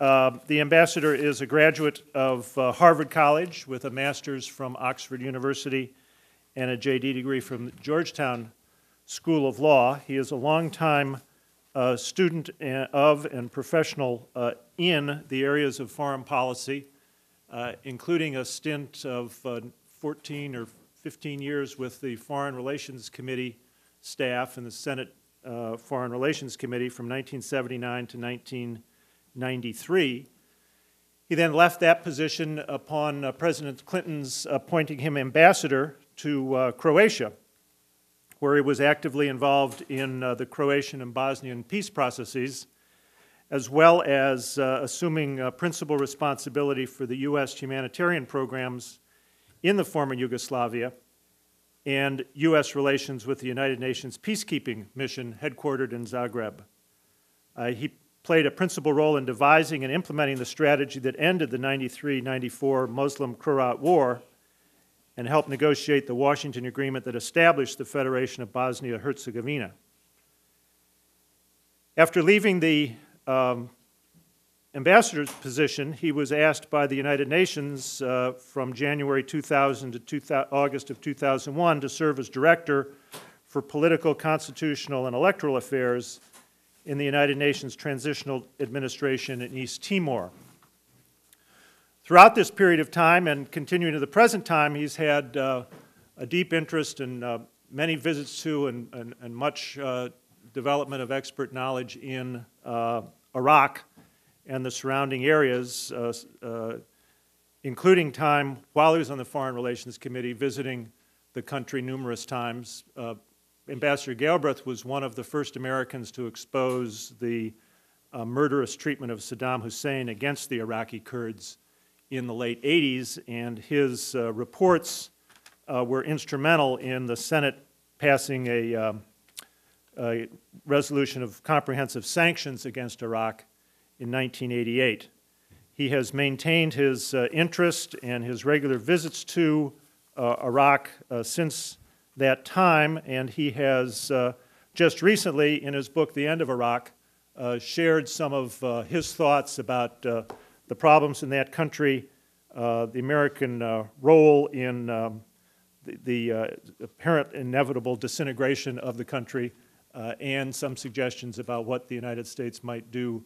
Uh, the ambassador is a graduate of uh, Harvard College with a master's from Oxford University and a JD degree from Georgetown School of Law. He is a longtime uh, student of and professional uh, in the areas of foreign policy, uh, including a stint of uh, 14 or 15 years with the Foreign Relations Committee staff and the Senate Foreign Relations Committee from 1979 to 19. 93. He then left that position upon uh, President Clinton's appointing him ambassador to uh, Croatia, where he was actively involved in uh, the Croatian and Bosnian peace processes, as well as uh, assuming uh, principal responsibility for the U.S. humanitarian programs in the former Yugoslavia and U.S. relations with the United Nations peacekeeping mission headquartered in Zagreb. Uh, he played a principal role in devising and implementing the strategy that ended the 93 94 Muslim Croat War and helped negotiate the Washington Agreement that established the Federation of Bosnia Herzegovina. After leaving the um, ambassador's position, he was asked by the United Nations uh, from January 2000 to 2000, August of 2001 to serve as director for political, constitutional, and electoral affairs in the United Nations Transitional Administration in East Timor. Throughout this period of time and continuing to the present time, he's had uh, a deep interest and uh, many visits to and, and, and much uh, development of expert knowledge in uh, Iraq and the surrounding areas, uh, uh, including time while he was on the Foreign Relations Committee visiting the country numerous times, Ambassador Galbraith was one of the first Americans to expose the uh, murderous treatment of Saddam Hussein against the Iraqi Kurds in the late 80s, and his uh, reports uh, were instrumental in the Senate passing a, um, a, resolution of comprehensive sanctions against Iraq in 1988. He has maintained his uh, interest and his regular visits to uh, Iraq uh, since that time, and he has uh, just recently, in his book, The End of Iraq, uh, shared some of uh, his thoughts about uh, the problems in that country, uh, the American uh, role in um, the, the apparent inevitable disintegration of the country, and some suggestions about what the United States might do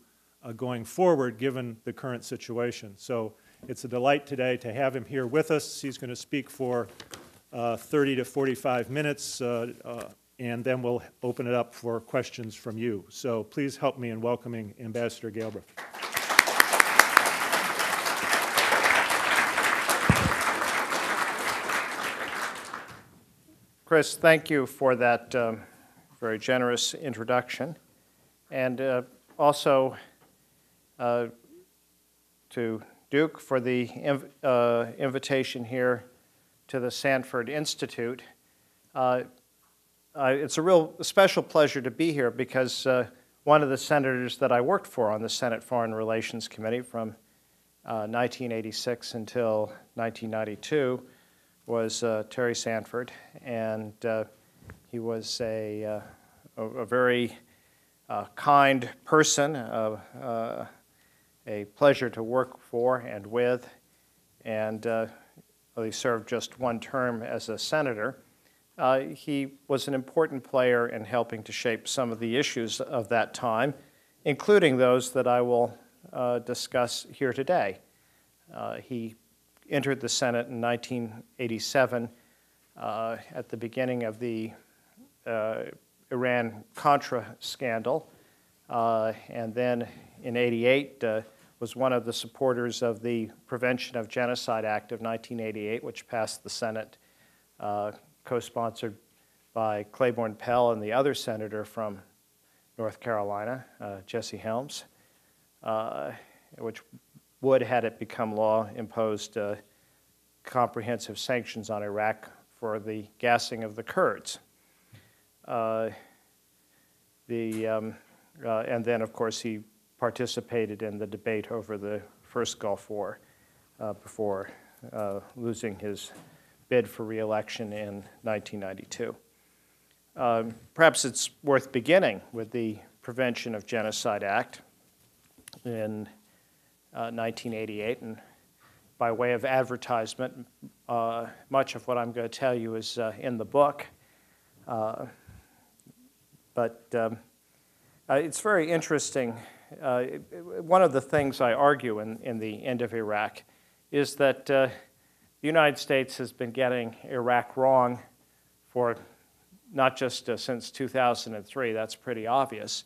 going forward given the current situation. So it's a delight today to have him here with us. He's going to speak for 30 to 45 minutes, uh, uh, and then we'll open it up for questions from you. So please help me in welcoming Ambassador Galbraith. Chris, thank you for that um, very generous introduction. And uh, also uh, to Duke for the inv uh, invitation here to the Sanford Institute. Uh, uh, it's a real special pleasure to be here because uh, one of the senators that I worked for on the Senate Foreign Relations Committee from 1986 uh, until 1992 was Terry Sanford, and he was a, a, a very kind person, a pleasure to work for and with, and he served just one term as a senator. Uh, he was an important player in helping to shape some of the issues of that time, including those that I will uh, discuss here today. Uh, he entered the Senate in 1987 uh, at the beginning of the uh, Iran Contra scandal, uh, and then in 88 was one of the supporters of the Prevention of Genocide Act of 1988, which passed the Senate, uh, co-sponsored by Claiborne Pell and the other senator from North Carolina, uh, Jesse Helms, uh, which would, had it become law, imposed uh, comprehensive sanctions on Iraq for the gassing of the Kurds. Uh, the, um, uh, and then, of course, he participated in the debate over the first Gulf War uh, before uh, losing his bid for reelection in 1992. Um, perhaps it's worth beginning with the Prevention of Genocide Act. in uh, 1988. And by way of advertisement, uh, much of what I'm going to tell you is uh, in the book. Uh, but um, uh, it's very interesting. Uh, one of the things I argue in, in the end of Iraq is that the United States has been getting Iraq wrong for not just since 2003, that's pretty obvious,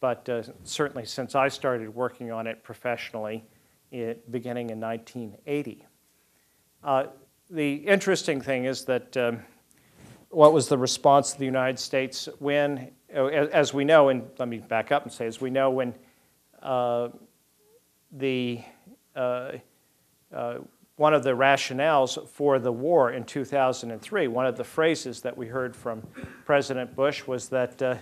but uh, certainly since I started working on it professionally, it, beginning in 1980. Uh, the interesting thing is that um, what was the response of the United States when, uh, as we know, and let me back up and say, as we know, when uh, the uh, uh, one of the rationales for the war in 2003, one of the phrases that we heard from President Bush was that uh,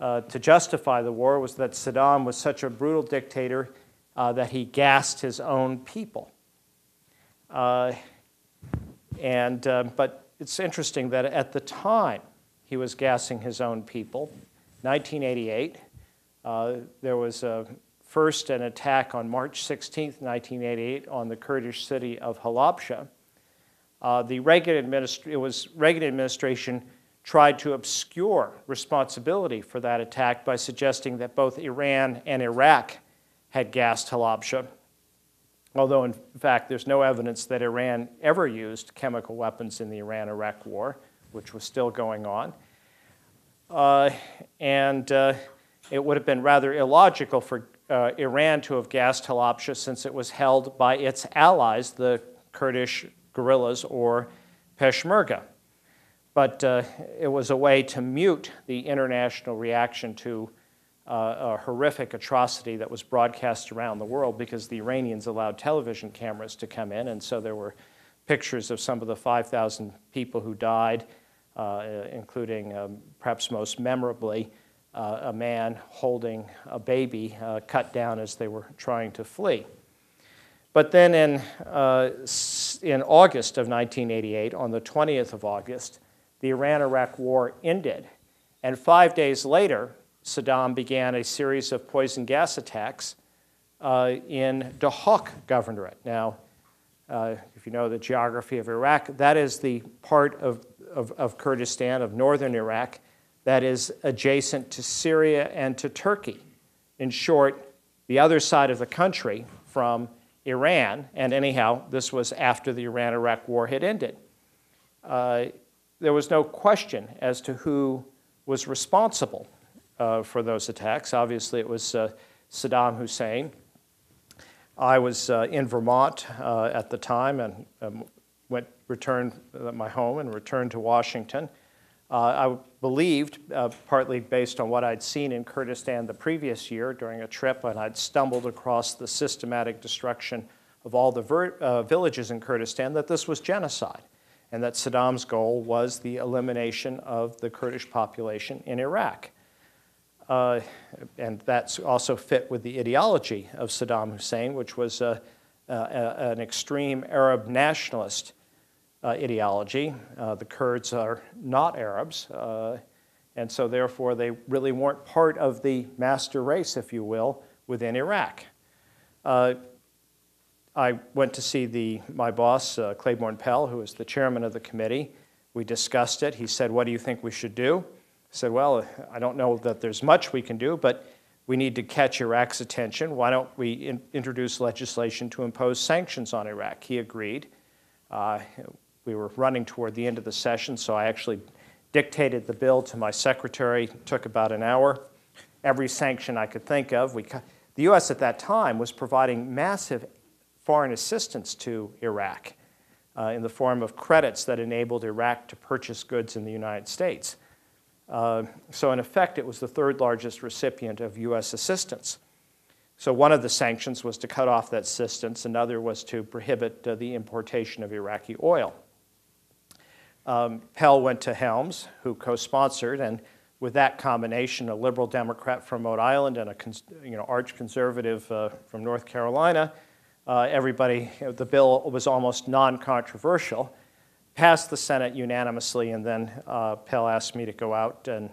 uh, to justify the war was that Saddam was such a brutal dictator uh, that he gassed his own people. Uh, and, uh, but it's interesting that at the time he was gassing his own people, 1988, uh, there was a, first an attack on March 16, 1988, on the Kurdish city of Halabja. Uh, the Reagan, it was Reagan administration tried to obscure responsibility for that attack by suggesting that both Iran and Iraq had gassed Halabja, although in fact there's no evidence that Iran ever used chemical weapons in the Iran Iraq War, which was still going on. Uh, and uh, it would have been rather illogical for uh, Iran to have gassed Halabja since it was held by its allies, the Kurdish guerrillas or Peshmerga. But uh, it was a way to mute the international reaction to uh, a horrific atrocity that was broadcast around the world because the Iranians allowed television cameras to come in, and so there were pictures of some of the 5,000 people who died, uh, including um, perhaps most memorably uh, a man holding a baby uh, cut down as they were trying to flee. But then in, uh, in August of 1988, on the 20th of August, the Iran Iraq War ended. And five days later, Saddam began a series of poison gas attacks uh, in Duhok Governorate. Now, uh, if you know the geography of Iraq, that is the part of, of, of, Kurdistan, of northern Iraq, that is adjacent to Syria and to Turkey. In short, the other side of the country from Iran, and anyhow, this was after the Iran Iraq War had ended. Uh, there was no question as to who was responsible uh, for those attacks. Obviously, it was uh, Saddam Hussein. I was uh, in Vermont uh, at the time and um, went, returned uh, my home and returned to Washington. Uh, I believed, partly based on what I'd seen in Kurdistan the previous year during a trip, when I'd stumbled across the systematic destruction of all the villages in Kurdistan, that this was genocide and that Saddam's goal was the elimination of the Kurdish population in Iraq. Uh, and that's also fit with the ideology of Saddam Hussein, which was an extreme Arab nationalist uh, ideology. Uh, the Kurds are not Arabs, uh, and so therefore they really weren't part of the master race, if you will, within Iraq. Uh, I went to see the, my boss, uh, Claiborne Pell, who is the chairman of the committee. We discussed it. He said, What do you think we should do? I said, Well, I don't know that there's much we can do, but we need to catch Iraq's attention. Why don't we in- introduce legislation to impose sanctions on Iraq? He agreed. Uh, we were running toward the end of the session, so I actually dictated the bill to my secretary. It took about an hour. Every sanction I could think of. We, the U.S. at that time was providing massive foreign assistance to Iraq uh, in the form of credits that enabled Iraq to purchase goods in the United States. Uh, so, in effect, it was the third largest recipient of U.S. assistance. So, one of the sanctions was to cut off that assistance, another was to prohibit uh, the importation of Iraqi oil. Um, Pell went to Helms, who co sponsored, and with that combination, a liberal Democrat from Rhode Island and a you know, arch conservative uh, from North Carolina, uh, everybody, the bill was almost non controversial, passed the Senate unanimously, and then uh, Pell asked me to go out and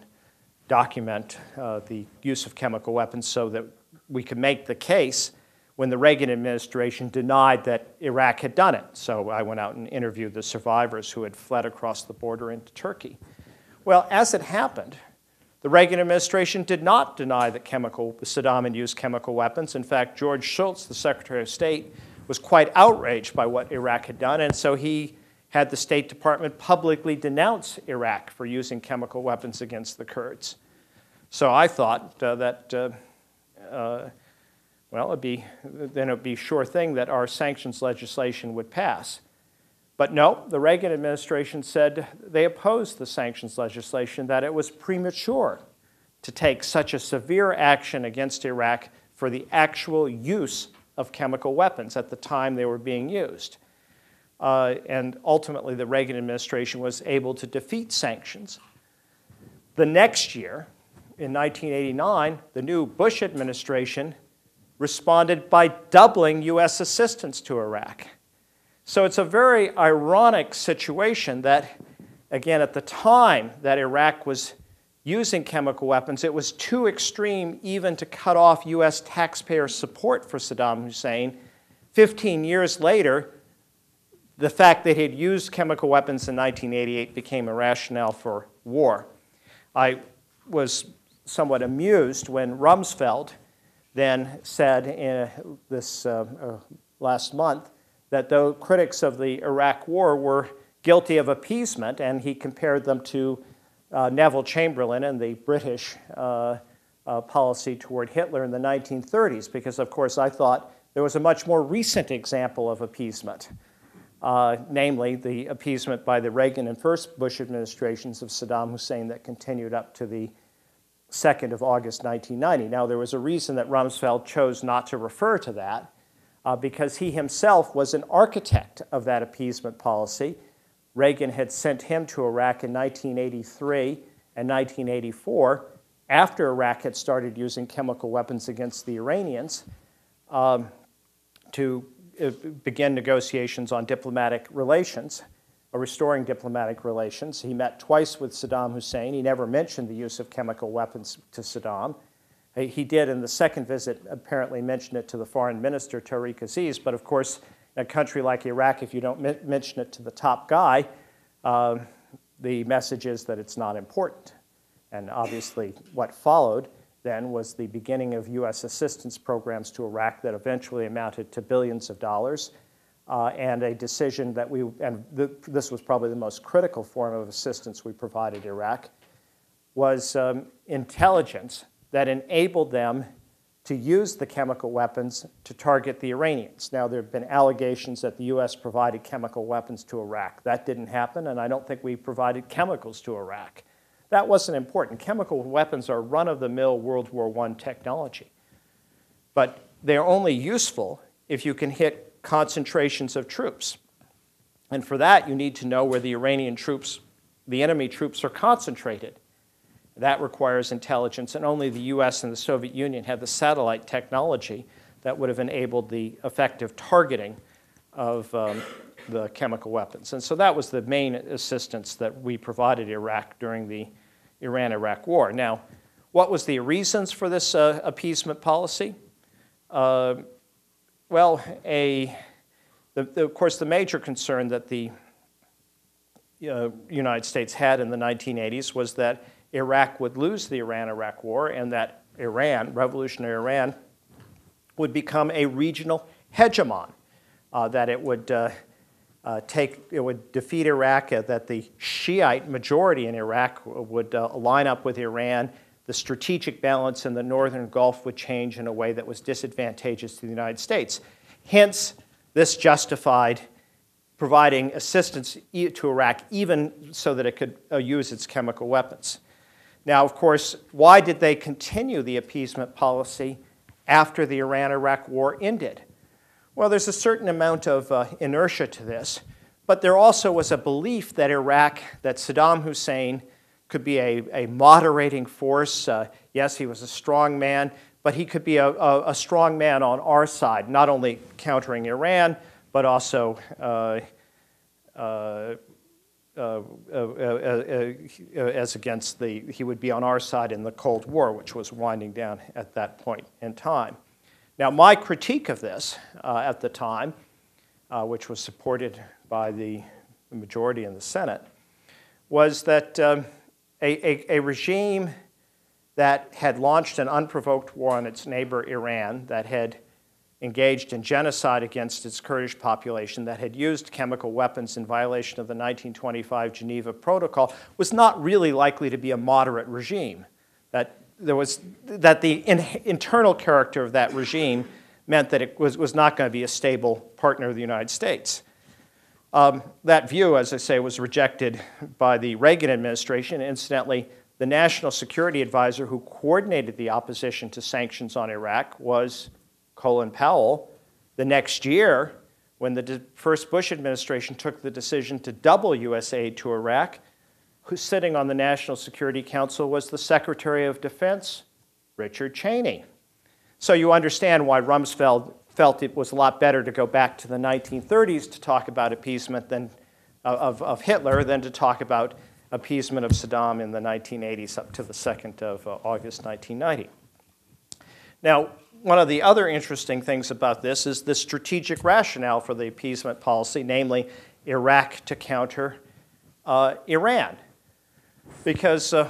document uh, the use of chemical weapons so that we could make the case when the Reagan administration denied that Iraq had done it. So I went out and interviewed the survivors who had fled across the border into Turkey. Well, as it happened, the Reagan administration did not deny that chemical, Saddam had used chemical weapons. In fact, George Shultz, the Secretary of State, was quite outraged by what Iraq had done, and so he had the State Department publicly denounce Iraq for using chemical weapons against the Kurds. So I thought uh, that, uh, uh, well, it'd be, then it would be sure thing that our sanctions legislation would pass. But no, the Reagan administration said they opposed the sanctions legislation, that it was premature to take such a severe action against Iraq for the actual use of chemical weapons at the time they were being used. Uh, and ultimately, the Reagan administration was able to defeat sanctions. The next year, in 1989, the new Bush administration responded by doubling U.S. assistance to Iraq. So it's a very ironic situation that, again, at the time that Iraq was using chemical weapons, it was too extreme even to cut off U.S. taxpayer support for Saddam Hussein. 15 years later, the fact that he had used chemical weapons in 1988 became a rationale for war. I was somewhat amused when Rumsfeld then said in this uh, uh, last month that though critics of the Iraq War were guilty of appeasement, and he compared them to uh, Neville Chamberlain and the British uh, uh, policy toward Hitler in the 1930s, because of course I thought there was a much more recent example of appeasement, uh, namely the appeasement by the Reagan and first Bush administrations of Saddam Hussein that continued up to the 2nd of August 1990. Now, there was a reason that Rumsfeld chose not to refer to that uh, because he himself was an architect of that appeasement policy. Reagan had sent him to Iraq in 1983 and 1984 after Iraq had started using chemical weapons against the Iranians um, to uh, begin negotiations on diplomatic relations, restoring diplomatic relations. He met twice with Saddam Hussein. He never mentioned the use of chemical weapons to Saddam. He did in the second visit apparently mention it to the foreign minister, Tariq Aziz, but of course, in a country like Iraq, if you don't mention it to the top guy, uh, the message is that it's not important. And obviously, what followed then was the beginning of U.S. assistance programs to Iraq that eventually amounted to billions of dollars, uh, and a decision that we, and th this was probably the most critical form of assistance we provided Iraq, was um, intelligence that enabled them to use the chemical weapons to target the Iranians. Now, there have been allegations that the U.S. provided chemical weapons to Iraq. That didn't happen, and I don't think we provided chemicals to Iraq. That wasn't important. Chemical weapons are run of the mill World War I technology. But they're only useful if you can hit concentrations of troops. And for that, you need to know where the Iranian troops, the enemy troops, are concentrated. That requires intelligence, and only the US and the Soviet Union had the satellite technology that would have enabled the effective targeting of um, the chemical weapons. And so that was the main assistance that we provided Iraq during the Iran Iraq War. Now, what was the reasons for this uh, appeasement policy? Uh, well, a, the, the, of course, the major concern that the uh, United States had in the 1980s was that Iraq would lose the Iran Iraq War and that Iran, revolutionary Iran, would become a regional hegemon, uh, that it would uh, uh, take, it would defeat Iraq, uh, that the Shiite majority in Iraq would uh, line up with Iran. The strategic balance in the northern Gulf would change in a way that was disadvantageous to the United States. Hence, this justified providing assistance to Iraq even so that it could uh, use its chemical weapons. Now, of course, why did they continue the appeasement policy after the Iran Iraq War ended? Well, there's a certain amount of uh, inertia to this, but there also was a belief that Iraq, that Saddam Hussein could be a, a moderating force. Uh, yes, he was a strong man, but he could be a, a, a, strong man on our side, not only countering Iran, but also uh, uh uh, uh, uh, as against the, he would be on our side in the Cold War, which was winding down at that point in time. Now, my critique of this at the time, which was supported by the majority in the Senate, was that um, a, a, a regime that had launched an unprovoked war on its neighbor Iran, that had engaged in genocide against its Kurdish population, that had used chemical weapons in violation of the 1925 Geneva Protocol, was not really likely to be a moderate regime. That, there was, that the in, internal character of that regime meant that it was, was not going to be a stable partner of the United States. Um, that view, as I say, was rejected by the Reagan administration. Incidentally, the national security advisor who coordinated the opposition to sanctions on Iraq was Colin Powell. The next year, when the first Bush administration took the decision to double U.S. aid to Iraq, who's sitting on the National Security Council was the Secretary of Defense, Richard Cheney. So you understand why Rumsfeld felt it was a lot better to go back to the 1930s to talk about appeasement than, of, of Hitler than to talk about appeasement of Saddam in the 1980s up to the 2nd of uh, August 1990. Now, one of the other interesting things about this is the strategic rationale for the appeasement policy, namely Iraq to counter uh, Iran. Because uh,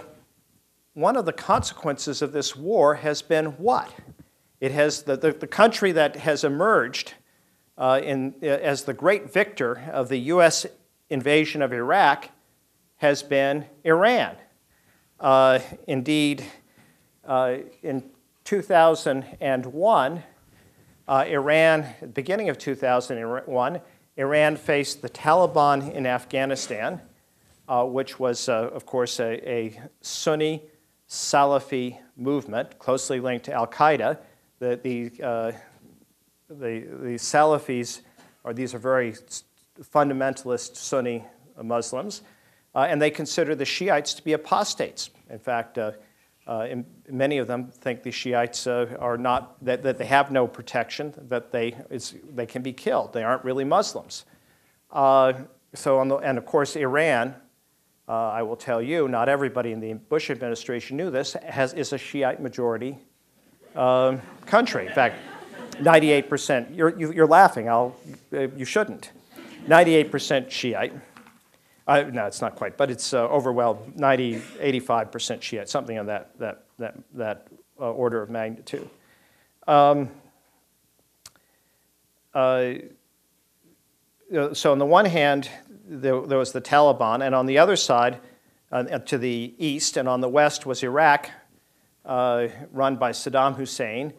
one of the consequences of this war has been what? It has the, the, the country that has emerged uh, in, as the great victor of the U.S. invasion of Iraq has been Iran. Uh, indeed, uh, in 2001, uh, Iran, beginning of 2001, Iran faced the Taliban in Afghanistan, uh, which was, uh, of course, a, a, Sunni Salafi movement closely linked to Al Qaeda. The, the, uh, the, the Salafis, or these are very fundamentalist Sunni Muslims, uh, and they consider the Shiites to be apostates. In fact, uh, uh, many of them think the Shiites uh, are not, that, that they have no protection, that they, they can be killed. They aren't really Muslims. Uh, so, the, and of course, Iran, I will tell you, not everybody in the Bush administration knew this, has, is a Shiite majority um, country. In fact, 98%, you're, you're laughing, I'll, you shouldn't. 98% Shiite. Uh, no, it's not quite, but it's uh, overwhelmed 90, 85% Shiite, something on that, that, that, that uh, order of magnitude. Um, uh, so, on the one hand, there, there, was the Taliban, and on the other side, uh, to the east and on the west, was Iraq, uh, run by Saddam Hussein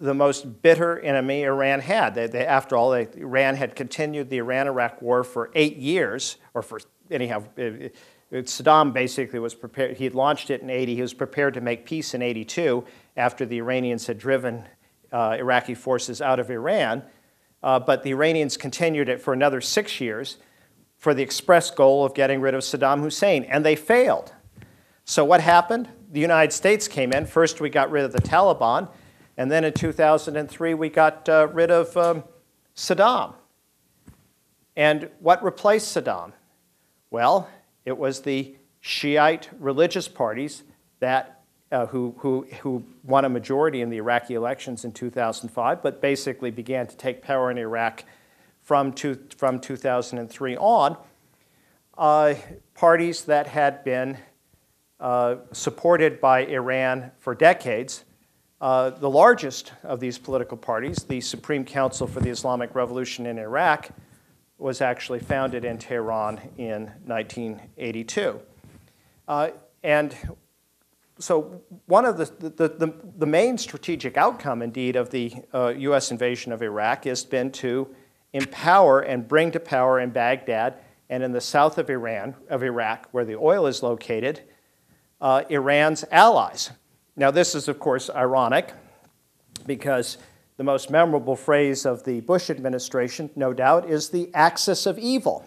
the most bitter enemy Iran had. They, they, after all, they, Iran had continued the Iran Iraq war for eight years, or for anyhow, it, it, Saddam basically was prepared, he had launched it in 80, he was prepared to make peace in 82 after the Iranians had driven uh, Iraqi forces out of Iran. Uh, but the Iranians continued it for another six years for the express goal of getting rid of Saddam Hussein, and they failed. So, what happened? The United States came in. First, we got rid of the Taliban, and then in 2003, we got uh, rid of um, Saddam. And what replaced Saddam? Well, it was the Shiite religious parties that, uh, who, who, who won a majority in the Iraqi elections in 2005, but basically began to take power in Iraq from, two, from 2003 on. Uh, parties that had been uh, supported by Iran for decades. Uh, the largest of these political parties, the Supreme Council for the Islamic Revolution in Iraq, was actually founded in Tehran in 1982. Uh, and so one of the, the, the, the, main strategic outcome, indeed, of the uh, U.S. invasion of Iraq has been to empower and bring to power in Baghdad and in the south of Iran, of Iraq, where the oil is located, uh, Iran's allies. Now, this is, of course, ironic because the most memorable phrase of the Bush administration, no doubt, is the axis of evil.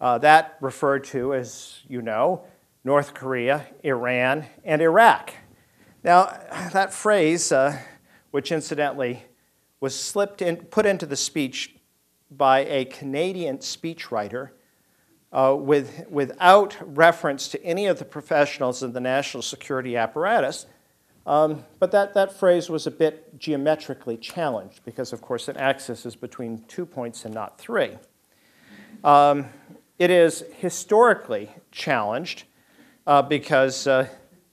Uh, that referred to, as you know, North Korea, Iran, and Iraq. Now, that phrase, uh, which incidentally was slipped in, put into the speech by a Canadian speechwriter uh, with, without reference to any of the professionals in the national security apparatus. Um, but that, that phrase was a bit geometrically challenged because, of course, an axis is between two points and not three. Um, it is historically challenged uh, because uh,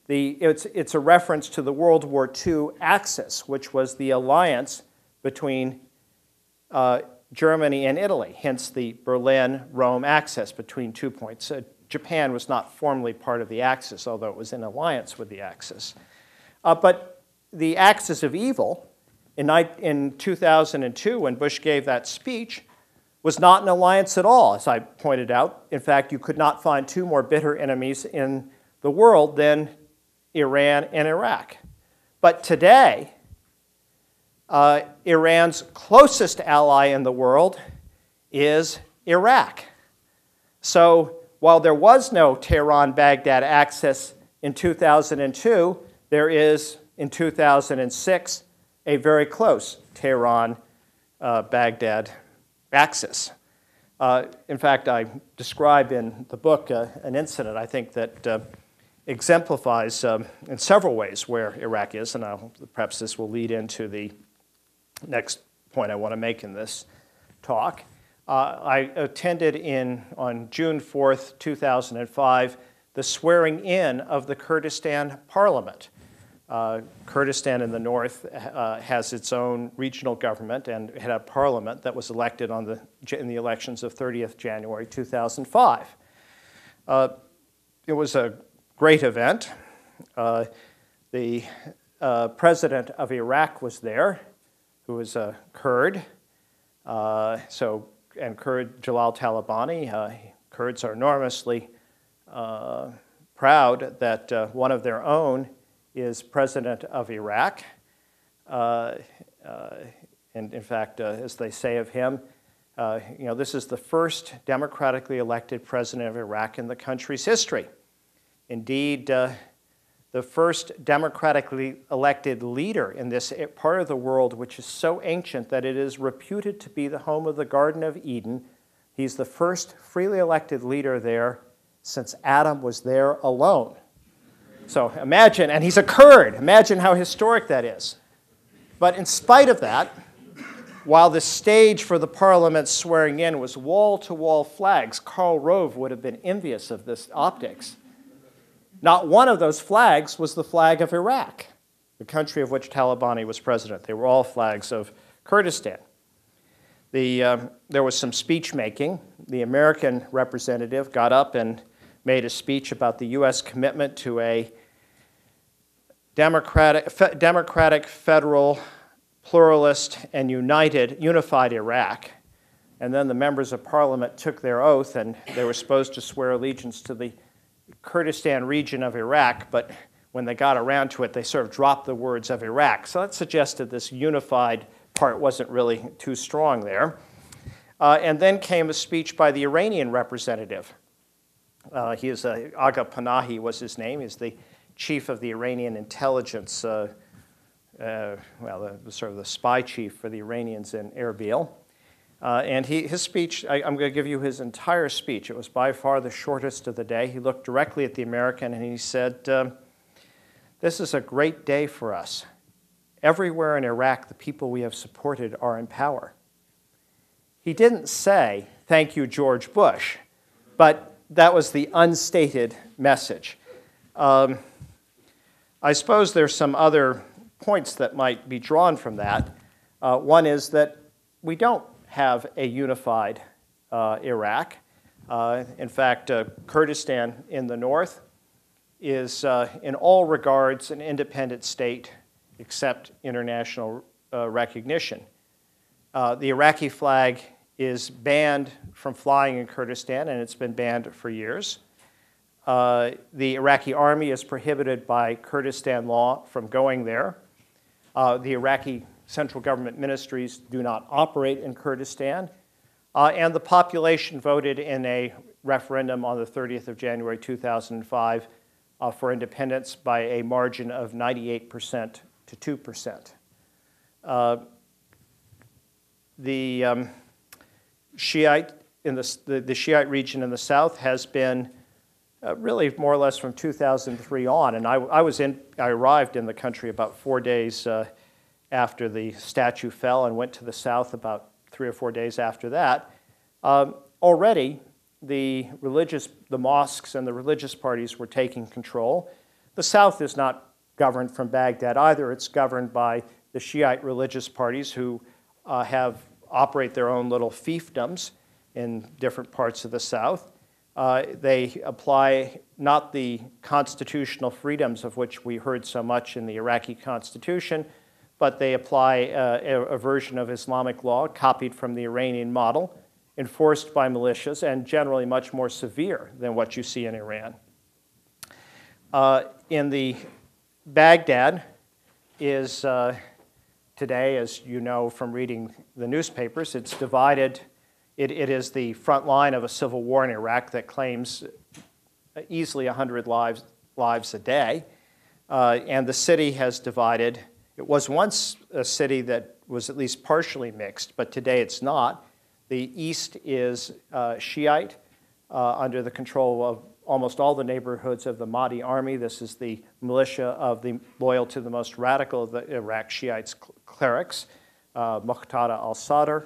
the, it's, it's a reference to the World War II Axis, which was the alliance between uh, Germany and Italy, hence the Berlin Rome axis between two points. Uh, Japan was not formally part of the Axis, although it was in alliance with the Axis. Uh, but the axis of evil in, in 2002, when Bush gave that speech, was not an alliance at all, as I pointed out. In fact, you could not find two more bitter enemies in the world than Iran and Iraq. But today, uh, Iran's closest ally in the world is Iraq. So while there was no Tehran Baghdad axis in 2002, there is in 2006 a very close Tehran uh, axis. Uh, in fact, I describe in the book uh, an incident I think that uh, exemplifies um, in several ways where Iraq is, and I'll, perhaps this will lead into the next point I want to make in this talk. Uh, I attended in, on June 4th, 2005, the swearing in of the Kurdistan Parliament. Uh, Kurdistan in the north uh, has its own regional government and had a parliament that was elected on the, in the elections of 30th January 2005. Uh, it was a great event. Uh, the uh, president of Iraq was there, who was a Kurd. Uh, so, and Kurd Jalal Talabani. Uh, Kurds are enormously uh, proud that uh, one of their own is president of Iraq. Uh, uh, and in fact, as they say of him, you know, this is the first democratically elected president of Iraq in the country's history. Indeed, the first democratically elected leader in this part of the world, which is so ancient that it is reputed to be the home of the Garden of Eden. He's the first freely elected leader there since Adam was there alone. So imagine, and he's a Kurd. Imagine how historic that is. But in spite of that, while the stage for the parliament's swearing in was wall to wall flags, Karl Rove would have been envious of this optics. Not one of those flags was the flag of Iraq, the country of which Talabani was president. They were all flags of Kurdistan. The, um, there was some speech making. The American representative got up and made a speech about the U.S. commitment to a democratic, fe democratic federal, pluralist, and united, unified Iraq. And then the members of parliament took their oath, and they were supposed to swear allegiance to the Kurdistan region of Iraq, but when they got around to it, they sort of dropped the words of Iraq. So that suggested this unified part wasn't really too strong there. Uh, and then came a speech by the Iranian representative. Uh, he is uh, Agha Panahi was his name. He's the chief of the Iranian intelligence, uh, uh, well, the, sort of the spy chief for the Iranians in Erbil. Uh, and he, his speech, I, am going to give you his entire speech. It was by far the shortest of the day. He looked directly at the American and he said, um, This is a great day for us. Everywhere in Iraq, the people we have supported are in power. He didn't say, Thank you, George Bush, but that was the unstated message. Um, I suppose there's some other points that might be drawn from that. Uh, one is that we don't have a unified uh, Iraq. Uh, in fact, uh, Kurdistan in the north is, uh, in all regards, an independent state except international uh, recognition. Uh, the Iraqi flag is banned from flying in Kurdistan, and it's been banned for years. the Iraqi army is prohibited by Kurdistan law from going there. the Iraqi central government ministries do not operate in Kurdistan. Uh, and the population voted in a referendum on the 30th of January 2005 uh, for independence by a margin of 98% to 2%. Uh, the um, Shiite in the, the, the Shiite region in the south has been uh, really more or less from 2003 on. And I, I, was in, I arrived in the country about four days uh, after the statue fell and went to the south about three or four days after that. Um, already, the religious, the mosques and the religious parties were taking control. The south is not governed from Baghdad either. It's governed by the Shiite religious parties who uh, have operate their own little fiefdoms in different parts of the South. Uh, they apply not the constitutional freedoms of which we heard so much in the Iraqi constitution, but they apply a, a, version of Islamic law copied from the Iranian model, enforced by militias, and generally much more severe than what you see in Iran. Uh, in the Baghdad is uh, today, as you know from reading the newspapers, it's divided. It, it is the front line of a civil war in Iraq that claims easily 100 lives, lives a day. Uh, and the city has divided. It was once a city that was at least partially mixed, but today it's not. The east is uh, Shiite uh, under the control of almost all the neighborhoods of the Mahdi army. This is the militia of the loyal to the most radical of the Iraq Shiites clerics, uh, Muqtada al-Sadr.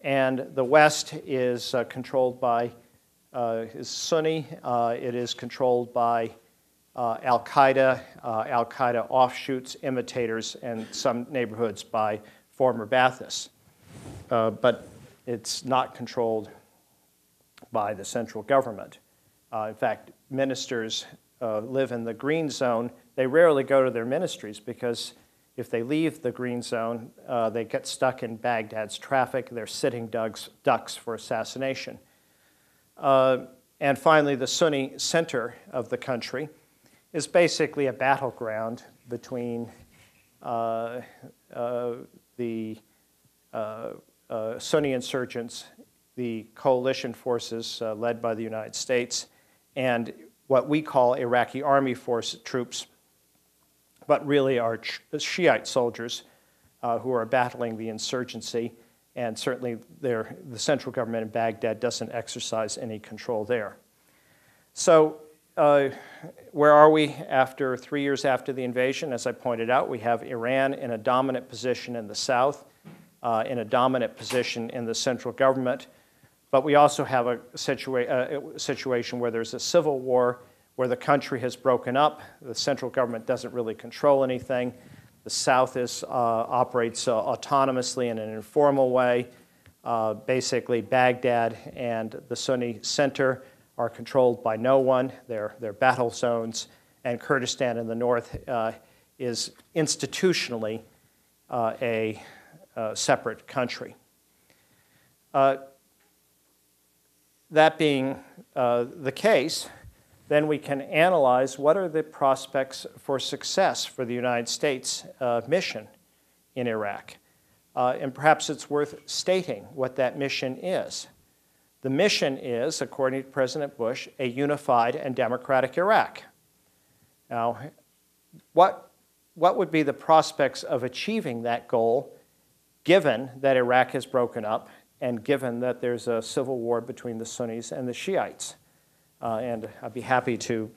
And the west is uh, controlled by, uh, is Sunni. Uh, it is controlled by uh, al-Qaeda, uh, al-Qaeda offshoots, imitators, and some neighborhoods by former Baathists. but it's not controlled by the central government. Uh, in fact, ministers uh, live in the green zone. They rarely go to their ministries because if they leave the green zone, uh, they get stuck in Baghdad's traffic. They're sitting ducks, ducks for assassination. Uh, and finally, the Sunni center of the country is basically a battleground between uh, uh, the Sunni insurgents, the coalition forces led by the United States, and what we call Iraqi army force troops, but really are Shiite soldiers uh, who are battling the insurgency. And certainly the central government in Baghdad doesn't exercise any control there. So uh, where are we after three years after the invasion? As I pointed out, we have Iran in a dominant position in the south, uh, in a dominant position in the central government. But we also have a, situa- a situation where there's a civil war where the country has broken up. The central government doesn't really control anything. The South is, uh, operates uh, autonomously in an informal way. Uh, basically, Baghdad and the Sunni center are controlled by no one. They're, they're battle zones. And Kurdistan in the north uh, is institutionally uh, a, a, separate country. Uh, that being uh, the case, then we can analyze what are the prospects for success for the United States uh, mission in Iraq. Uh, and perhaps it's worth stating what that mission is. The mission is, according to President Bush, a unified and democratic Iraq. Now, what, what would be the prospects of achieving that goal given that Iraq has broken up and given that there's a civil war between the Sunnis and the Shiites. Uh, and I'd be happy to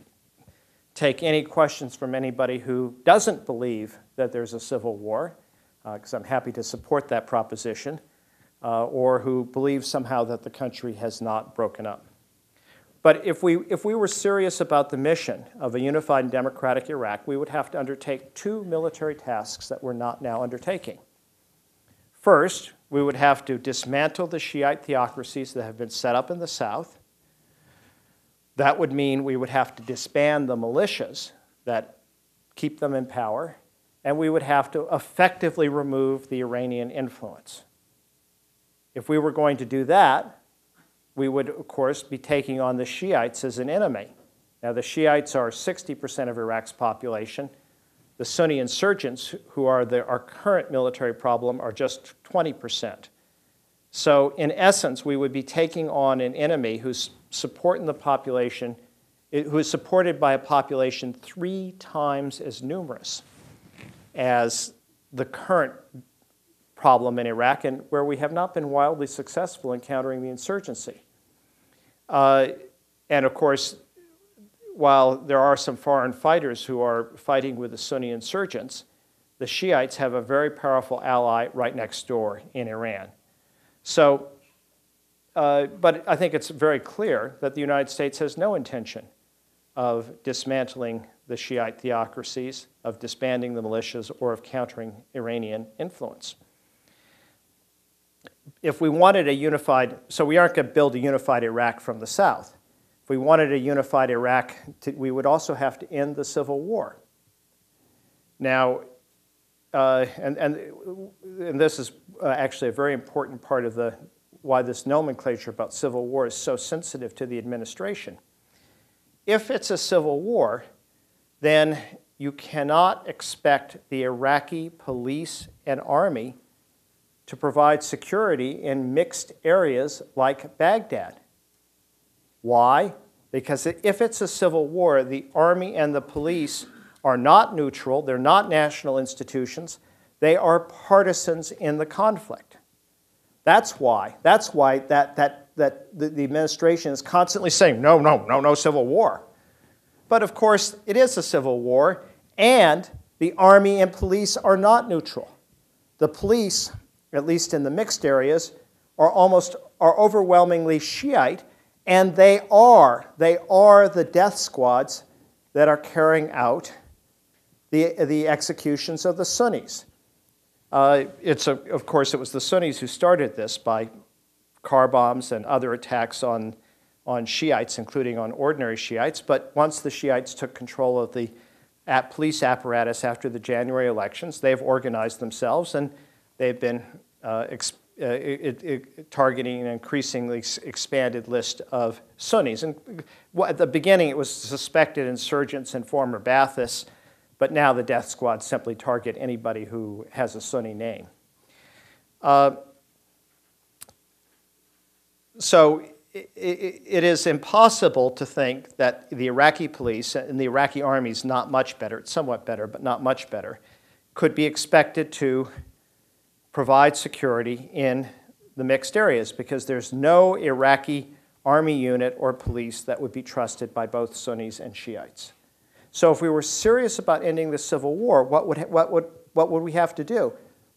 take any questions from anybody who doesn't believe that there's a civil war, because uh, I'm happy to support that proposition, uh, or who believe somehow that the country has not broken up. But if we, if we were serious about the mission of a unified and democratic Iraq, we would have to undertake two military tasks that we're not now undertaking. First, we would have to dismantle the Shiite theocracies that have been set up in the South. That would mean we would have to disband the militias that keep them in power, and we would have to effectively remove the Iranian influence. If we were going to do that, we would, of course, be taking on the Shiites as an enemy. Now, the Shiites are 60% of Iraq's population. The Sunni insurgents, who are the, our current military problem, are just 20%. So, in essence, we would be taking on an enemy who's supporting the population, eh, who is supported by a population three times as numerous as the current problem in Iraq, and where we have not been wildly successful in countering the insurgency. Uh, and of course, while there are some foreign fighters who are fighting with the Sunni insurgents, the Shiites have a very powerful ally right next door in Iran. So, uh, but I think it's very clear that the United States has no intention of dismantling the Shiite theocracies, of disbanding the militias, or of countering Iranian influence. If we wanted a unified, so we aren't going to build a unified Iraq from the south. If we wanted a unified Iraq, to, we would also have to end the civil war. Now, uh, and, and, and this is uh, actually a very important part of the, why this nomenclature about civil war is so sensitive to the administration. If it's a civil war, then you cannot expect the Iraqi police and army to provide security in mixed areas like Baghdad. Why? Because if it's a civil war, the army and the police are not neutral, they're not national institutions, they are partisans in the conflict. That's why, that's why that, that, that the, the administration is constantly saying, no, no, no, no civil war. But of course, it is a civil war, and the army and police are not neutral. The police, at least in the mixed areas, are almost are overwhelmingly Shiite, and they are they are the death squads that are carrying out the, the executions of the Sunnis. Uh, it's a, of course, it was the Sunnis who started this by car bombs and other attacks on on Shiites, including on ordinary Shiites. But once the Shiites took control of the police apparatus after the January elections, they've organized themselves and they've been uh, uh, it, it, targeting an increasingly expanded list of Sunnis. And at the beginning, it was suspected insurgents and former Baathists, but now the death squad simply target anybody who has a Sunni name. Uh, so it is impossible to think that the Iraqi police and the Iraqi army is not much better, it's somewhat better, but not much better, could be expected to provide security in the mixed areas because there's no Iraqi army unit or police that would be trusted by both Sunnis and Shiites. So if we were serious about ending the civil war, what would, what would, what would we have to do?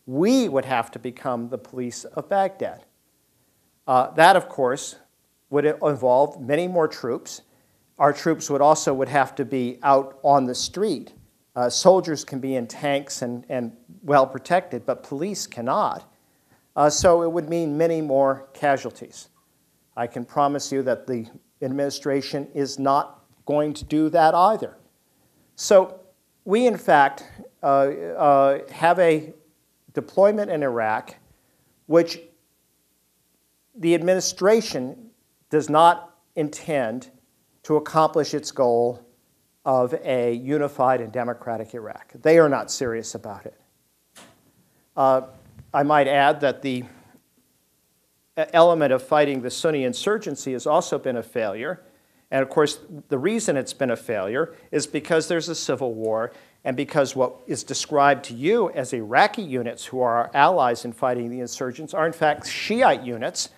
We would have to become the police of Baghdad. Uh, that, of course, would involve many more troops. Our troops would also would have to be out on the street. Uh, soldiers can be in tanks and, and well protected, but police cannot. Uh, so it would mean many more casualties. I can promise you that the administration is not going to do that either. So we, in fact, uh, uh have a deployment in Iraq which the administration does not intend to accomplish its goal of a unified and democratic Iraq. They are not serious about it. Uh, I might add that the element of fighting the Sunni insurgency has also been a failure. And of course, the reason it's been a failure is because there's a civil war and because what is described to you as Iraqi units who are our allies in fighting the insurgents are in fact Shiite units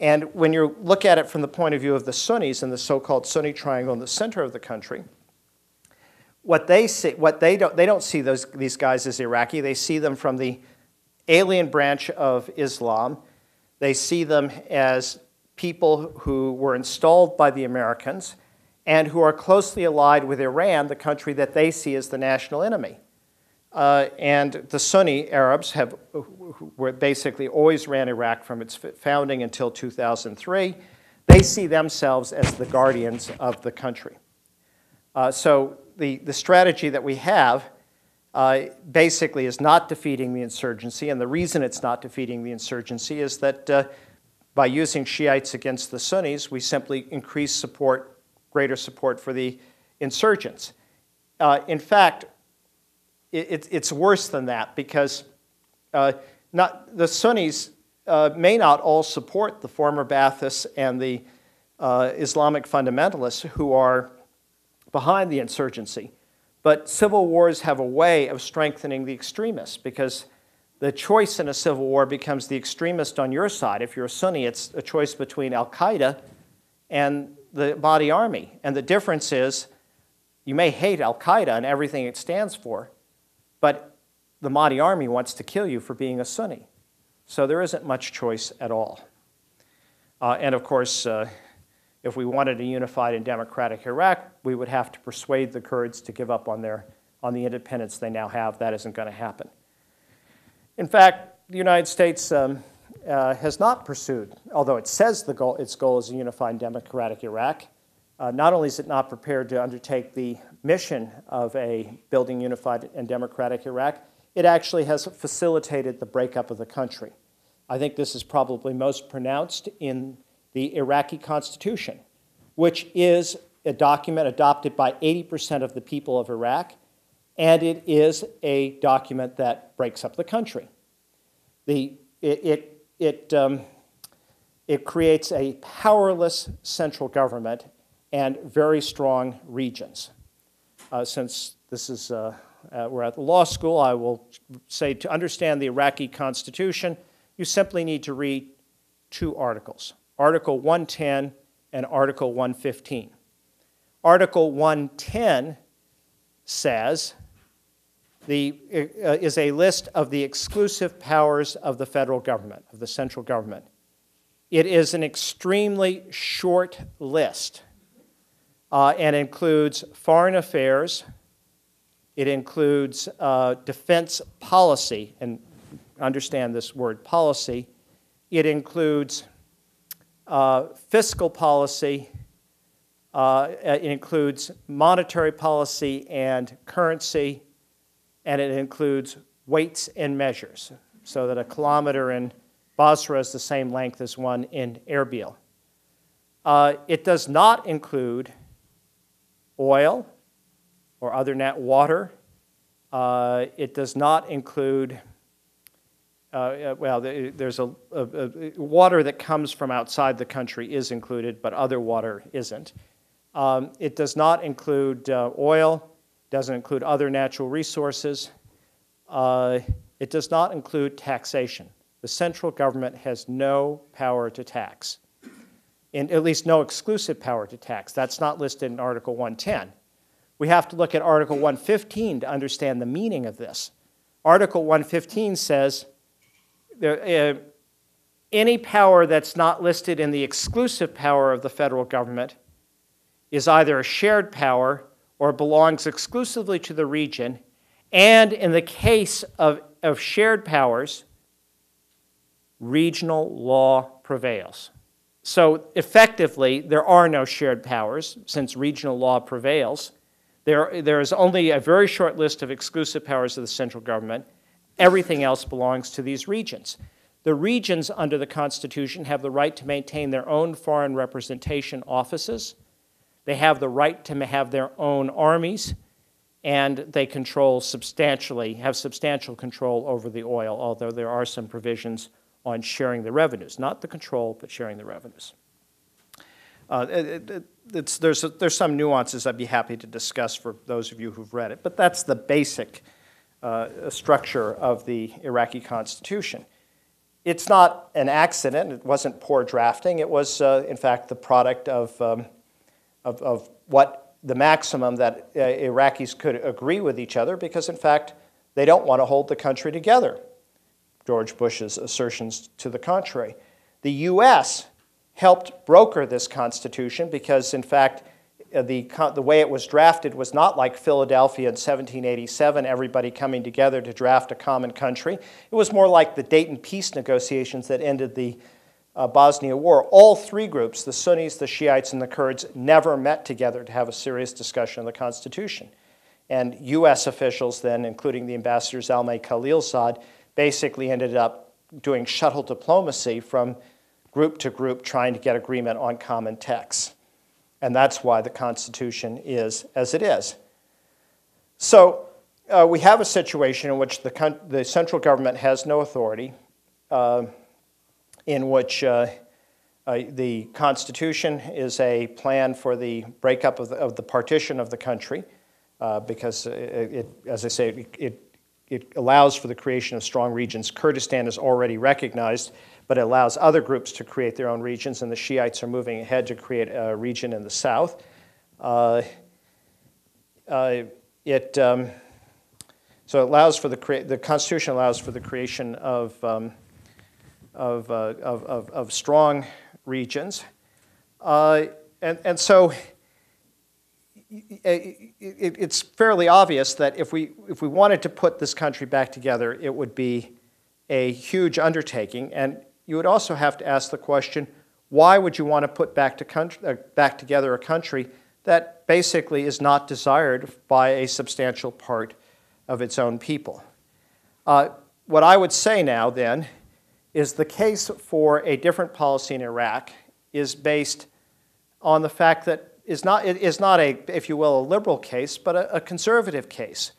and when you look at it from the point of view of the Sunnis and the so-called Sunni triangle in the center of the country, what they see, what they don't, they don't see those, these guys as Iraqi. They see them from the alien branch of Islam. They see them as people who were installed by the Americans and who are closely allied with Iran, the country that they see as the national enemy. Uh, and the Sunni Arabs have, were basically always ran Iraq from its founding until 2003. They see themselves as the guardians of the country. Uh, so the, the strategy that we have uh, basically is not defeating the insurgency, and the reason it's not defeating the insurgency is that uh, by using Shiites against the Sunnis, we simply increase support, greater support for the insurgents. Uh, in fact, it, it's worse than that because uh, not, the Sunnis uh, may not all support the former Baathists and the uh, Islamic fundamentalists who are behind the insurgency. But civil wars have a way of strengthening the extremists because the choice in a civil war becomes the extremist on your side. If you're a Sunni, it's a choice between Al Qaeda and the Mahdi army. And the difference is you may hate Al Qaeda and everything it stands for, but the Mahdi army wants to kill you for being a Sunni. So there isn't much choice at all. Uh, and of course, uh, if we wanted a unified and democratic Iraq, we would have to persuade the Kurds to give up on, their, on the independence they now have. That isn't going to happen. In fact, the United States um, uh, has not pursued, although it says the goal, its goal is a unified and democratic Iraq, uh, not only is it not prepared to undertake the mission of a building unified and democratic Iraq, it actually has facilitated the breakup of the country. I think this is probably most pronounced in the Iraqi constitution, which is a document adopted by 80% of the people of Iraq, and it is a document that breaks up the country. The, it, it, it, um, it creates a powerless central government and very strong regions. Uh, since this is, uh, uh, we're at the law school, I will say to understand the Iraqi constitution, you simply need to read two articles. Article 110 and Article 115. Article 110 says the, uh, is a list of the exclusive powers of the federal government, of the central government. It is an extremely short list uh, and includes foreign affairs, it includes uh, defense policy, and understand this word policy, it includes uh, fiscal policy, uh, it includes monetary policy and currency, and it includes weights and measures, so that a kilometer in Basra is the same length as one in Erbil. Uh, it does not include oil or other net water. Uh, it does not include uh, uh, well, there's a, a, a, water that comes from outside the country is included, but other water isn't. Um, it does not include uh, oil, doesn't include other natural resources. Uh, it does not include taxation. The central government has no power to tax, and at least no exclusive power to tax. That's not listed in Article 110. We have to look at Article 115 to understand the meaning of this. Article 115 says uh, any power that's not listed in the exclusive power of the federal government is either a shared power or belongs exclusively to the region. And in the case of, of shared powers, regional law prevails. So effectively, there are no shared powers since regional law prevails. There, there is only a very short list of exclusive powers of the central government, Everything else belongs to these regions. The regions under the Constitution have the right to maintain their own foreign representation offices. They have the right to have their own armies, and they control substantially, have substantial control over the oil, although there are some provisions on sharing the revenues. Not the control, but sharing the revenues. Uh, it, it, there's, there's some nuances I'd be happy to discuss for those of you who've read it, but that's the basic uh, structure of the Iraqi constitution. It's not an accident. It wasn't poor drafting. It was, uh, in fact, the product of, um, of, of, what the maximum that uh, Iraqis could agree with each other because, in fact, they don't want to hold the country together. George Bush's assertions to the contrary. The U.S. helped broker this constitution because, in fact, the, the way it was drafted was not like Philadelphia in 1787, everybody coming together to draft a common country. It was more like the Dayton peace negotiations that ended the uh, Bosnia War. All three groups, the Sunnis, the Shiites, and the Kurds, never met together to have a serious discussion of the Constitution. And U.S. officials, then, including the ambassador Zalmay Khalilzad, basically ended up doing shuttle diplomacy from group to group trying to get agreement on common texts. And that's why the Constitution is as it is. So uh, we have a situation in which the, the central government has no authority, uh, in which uh, uh, the Constitution is a plan for the breakup of the, of the partition of the country, uh, because it, it, as I say, it, it allows for the creation of strong regions. Kurdistan is already recognized, but it allows other groups to create their own regions, and the Shiites are moving ahead to create a region in the south. Uh, uh, it, um, so it allows for the, the Constitution allows for the creation of, um, of, uh, of, of, of, strong regions. Uh, and, and so it's fairly obvious that if we, if we wanted to put this country back together, it would be a huge undertaking. And you would also have to ask the question why would you want to put back, to country, uh, back together a country that basically is not desired by a substantial part of its own people? Uh, what I would say now, then, is the case for a different policy in Iraq is based on the fact that is not, is not a, if you will, a liberal case, but a, a conservative case,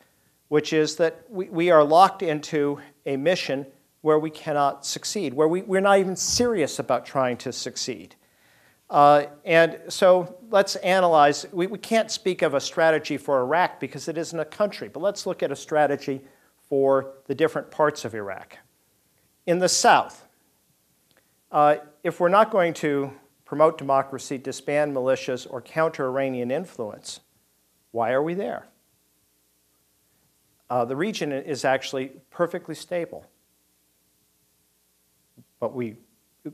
which is that we, we are locked into a mission where we cannot succeed, where we, we're not even serious about trying to succeed. Uh, and so let's analyze. We, we can't speak of a strategy for Iraq because it isn't a country, but let's look at a strategy for the different parts of Iraq. In the south, uh, if we're not going to promote democracy, disband militias, or counter Iranian influence. Why are we there? Uh, the region is actually perfectly stable. But we,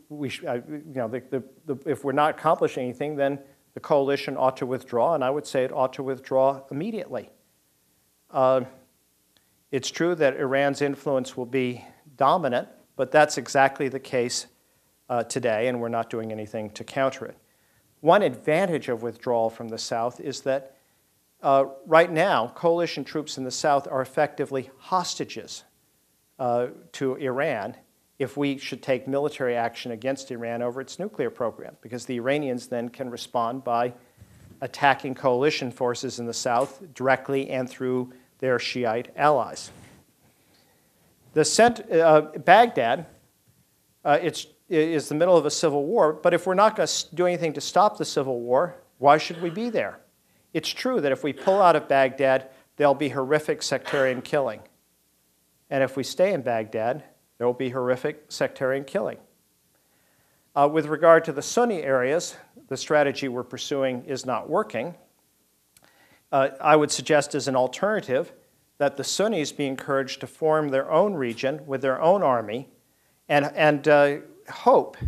we you know, the, the, the, if we're not accomplishing anything, then the coalition ought to withdraw, and I would say it ought to withdraw immediately. Uh, it's true that Iran's influence will be dominant, but that's exactly the case uh, today, and we're not doing anything to counter it. One advantage of withdrawal from the South is that uh, right now, coalition troops in the South are effectively hostages uh, to Iran if we should take military action against Iran over its nuclear program, because the Iranians then can respond by attacking coalition forces in the South directly and through their Shiite allies. The cent- uh, Baghdad, uh, it's is the middle of a civil war, but if we're not going to do anything to stop the civil war, why should we be there? It's true that if we pull out of Baghdad, there'll be horrific sectarian killing. And if we stay in Baghdad, there will be horrific sectarian killing. Uh, with regard to the Sunni areas, the strategy we're pursuing is not working. Uh, I would suggest as an alternative that the Sunnis be encouraged to form their own region with their own army and, and uh, hope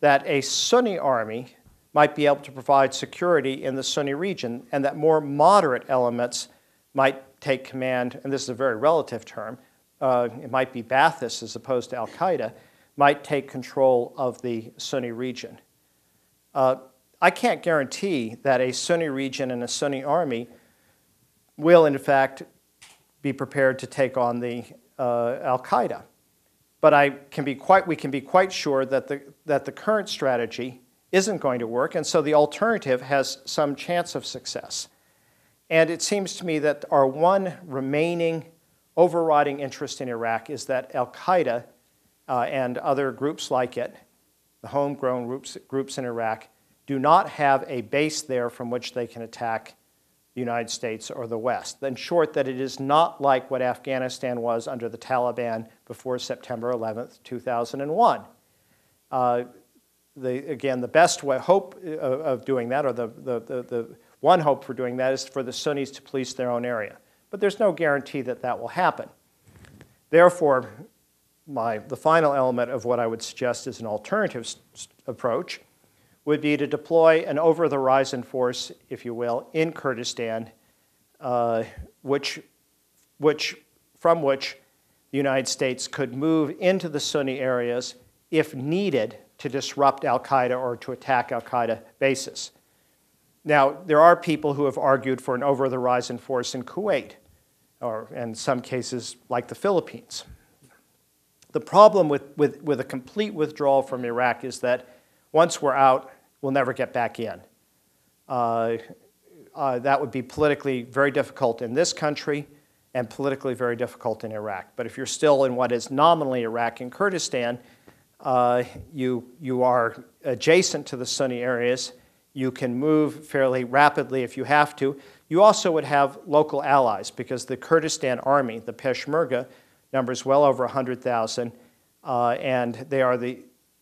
that a Sunni army might be able to provide security in the Sunni region and that more moderate elements might take command, and this is a very relative term, uh, it might be Ba'athist as opposed to Al Qaeda, might take control of the Sunni region. Uh, I can't guarantee that a Sunni region and a Sunni army will, in fact, be prepared to take on the uh, Al Qaeda. But I can be quite, we can be quite sure that the, that the current strategy isn't going to work, and so the alternative has some chance of success. And it seems to me that our one remaining overriding interest in Iraq is that Al Qaeda uh, and other groups like it, the homegrown groups, groups in Iraq, do not have a base there from which they can attack the United States or the West. In short, that it is not like what Afghanistan was under the Taliban before September 11th, 2001. Uh, the, again, the best way, hope of, of doing that, or the, the, the, the one hope for doing that, is for the Sunnis to police their own area. But there's no guarantee that that will happen. Therefore, my, the final element of what I would suggest is an alternative approach would be to deploy an over the horizon force, if you will, in Kurdistan, uh, which, which, from which the United States could move into the Sunni areas if needed to disrupt Al Qaeda or to attack Al Qaeda bases. Now, there are people who have argued for an over the horizon force in Kuwait, or in some cases, like the Philippines. The problem with, with, with a complete withdrawal from Iraq is that once we're out, we'll never get back in. Uh, uh, that would be politically very difficult in this country and politically very difficult in Iraq. But if you're still in what is nominally Iraq and Kurdistan, uh, you, you are adjacent to the Sunni areas. You can move fairly rapidly if you have to You also would have local allies because the Kurdistan army, the Peshmerga, numbers well over 100,000, uh, and they are the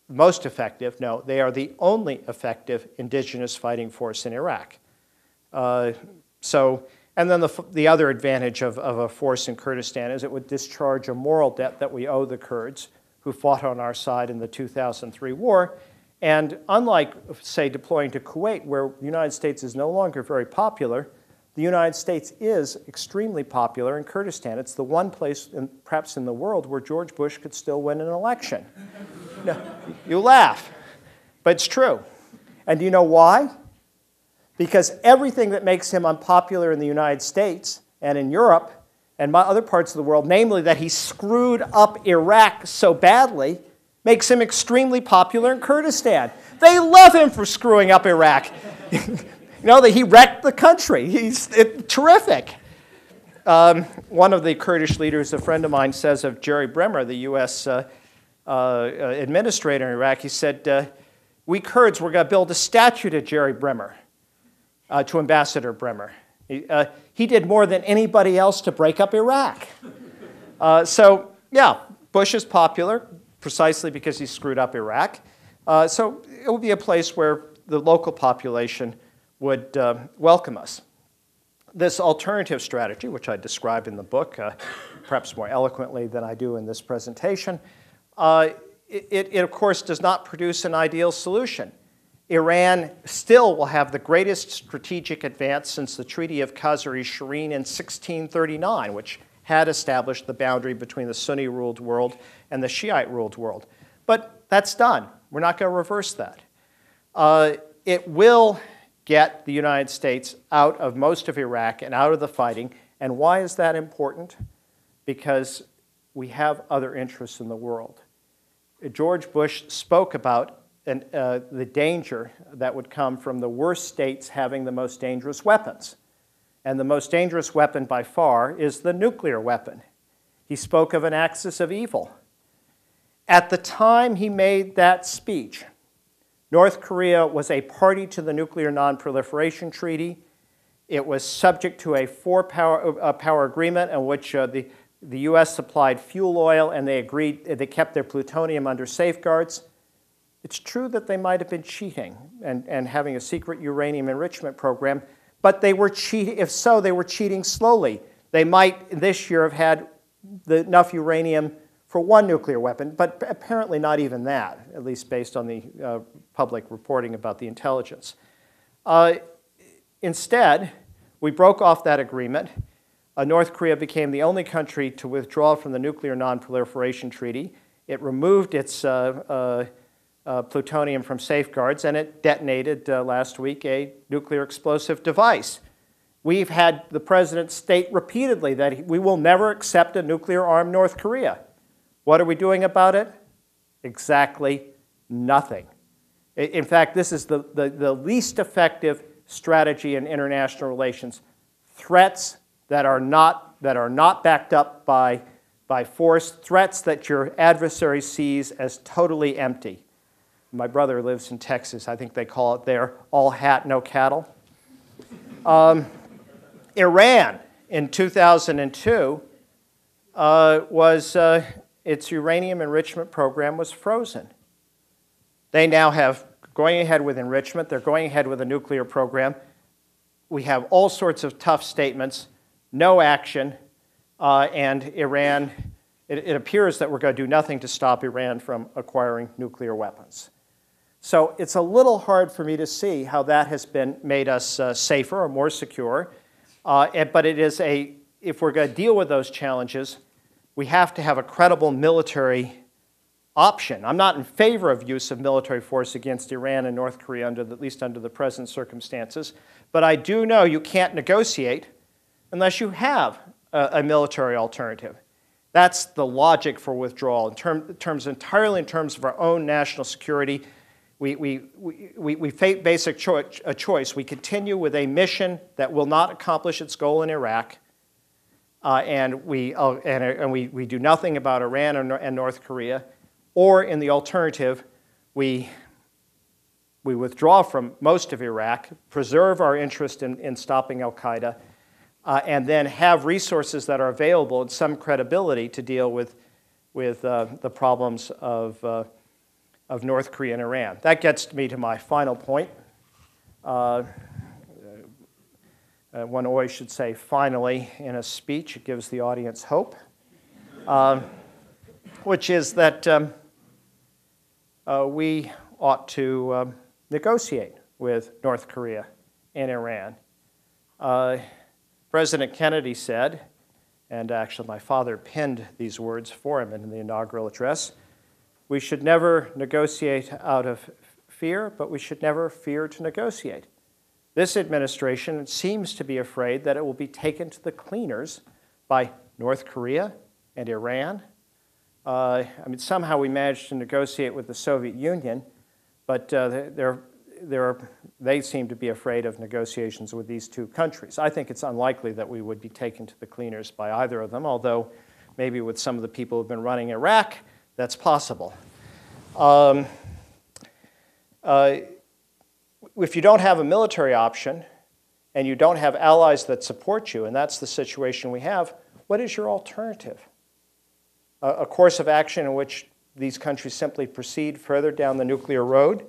most effective, no, they are the only effective indigenous fighting force in Iraq. Uh, so, and then the, the other advantage of, of a force in Kurdistan is it would discharge a moral debt that we owe the Kurds who fought on our side in the 2003 war. And unlike, say, deploying to Kuwait, where the United States is no longer very popular, the United States is extremely popular in Kurdistan. It's the one place, in, perhaps in the world, where George Bush could still win an election. no, you laugh, but it's true. And do you know why? Because everything that makes him unpopular in the United States and in Europe and other parts of the world, namely that he screwed up Iraq so badly, makes him extremely popular in Kurdistan. They love him for screwing up Iraq. You know, that he wrecked the country. He's it, terrific. Um, one of the Kurdish leaders, a friend of mine, says of Jerry Bremer, the U.S. Uh, uh, administrator in Iraq, he said, uh, We Kurds were going to build a statue to Jerry Bremer, uh, to Ambassador Bremer. He, uh, he, did more than anybody else to break up Iraq. Uh, so, yeah, Bush is popular precisely because he screwed up Iraq. so it will be a place where the local population would uh, welcome us. This alternative strategy, which I describe in the book, uh, perhaps more eloquently than I do in this presentation, uh, it, it, of course, does not produce an ideal solution. Iran still will have the greatest strategic advance since the Treaty of Kasr-i-Shirin in 1639, which had established the boundary between the Sunni ruled world and the Shiite ruled world. But that's done. We're not going to reverse that. Uh, it will get the United States out of most of Iraq and out of the fighting. And why is that important? Because we have other interests in the world. George Bush spoke about an, uh, the danger that would come from the worst states having the most dangerous weapons. And the most dangerous weapon by far is the nuclear weapon. He spoke of an axis of evil. At the time he made that speech, North Korea was a party to the Nuclear Non-Proliferation Treaty. It was subject to a four-power power agreement in which uh, the, the U.S. supplied fuel oil and they agreed, they kept their plutonium under safeguards. It's true that they might have been cheating and, and having a secret uranium enrichment program, but they were cheating, if so, they were cheating slowly. They might this year have had the, enough uranium for one nuclear weapon, but apparently not even that, at least based on the uh, public reporting about the intelligence. Uh, instead, we broke off that agreement. Uh, North Korea became the only country to withdraw from the Nuclear Non-Proliferation Treaty. It removed its uh, uh, uh, plutonium from safeguards, and it detonated last week a nuclear explosive device. We've had the president state repeatedly that we will never accept a nuclear armed North Korea. What are we doing about it? Exactly nothing. In fact, this is the, the, the least effective strategy in international relations. Threats that are not, that are not backed up by, by force, threats that your adversary sees as totally empty. My brother lives in Texas. I think they call it there all hat, no cattle. Um, Iran in 2002 uh, was uh, its uranium enrichment program was frozen. They now have going ahead with enrichment, they're going ahead with a nuclear program. We have all sorts of tough statements, no action, uh, and Iran, it, it appears that we're going to do nothing to stop Iran from acquiring nuclear weapons. So it's a little hard for me to see how that has been made us uh, safer or more secure. Uh, but it is a, if we're going to deal with those challenges, we have to have a credible military option. I'm not in favor of use of military force against Iran and North Korea, under the, at least under the present circumstances, but I do know you can't negotiate unless you have a, a military alternative. That's the logic for withdrawal in term, terms entirely in terms of our own national security. We, we, we, we face basic cho a choice. We continue with a mission that will not accomplish its goal in Iraq uh, and, we, uh, and, and we, we do nothing about Iran and North Korea, or in the alternative, we, we withdraw from most of Iraq, preserve our interest in, in stopping Al Qaeda, uh, and then have resources that are available and some credibility to deal with, with uh, the problems of, uh, of North Korea and Iran. That gets me to my final point. Uh, uh, one always should say finally in a speech, it gives the audience hope, um, which is that um, uh, we ought to um, negotiate with North Korea and Iran. Uh, President Kennedy said, and actually my father penned these words for him in the inaugural address we should never negotiate out of fear, but we should never fear to negotiate. This administration seems to be afraid that it will be taken to the cleaners by North Korea and Iran. Uh, I mean, somehow we managed to negotiate with the Soviet Union, but uh, they're, they're, they seem to be afraid of negotiations with these two countries. I think it's unlikely that we would be taken to the cleaners by either of them, although maybe with some of the people who've been running Iraq, that's possible. Um, uh, if you don't have a military option and you don't have allies that support you, and that's the situation we have, what is your alternative? A, a course of action in which these countries simply proceed further down the nuclear road?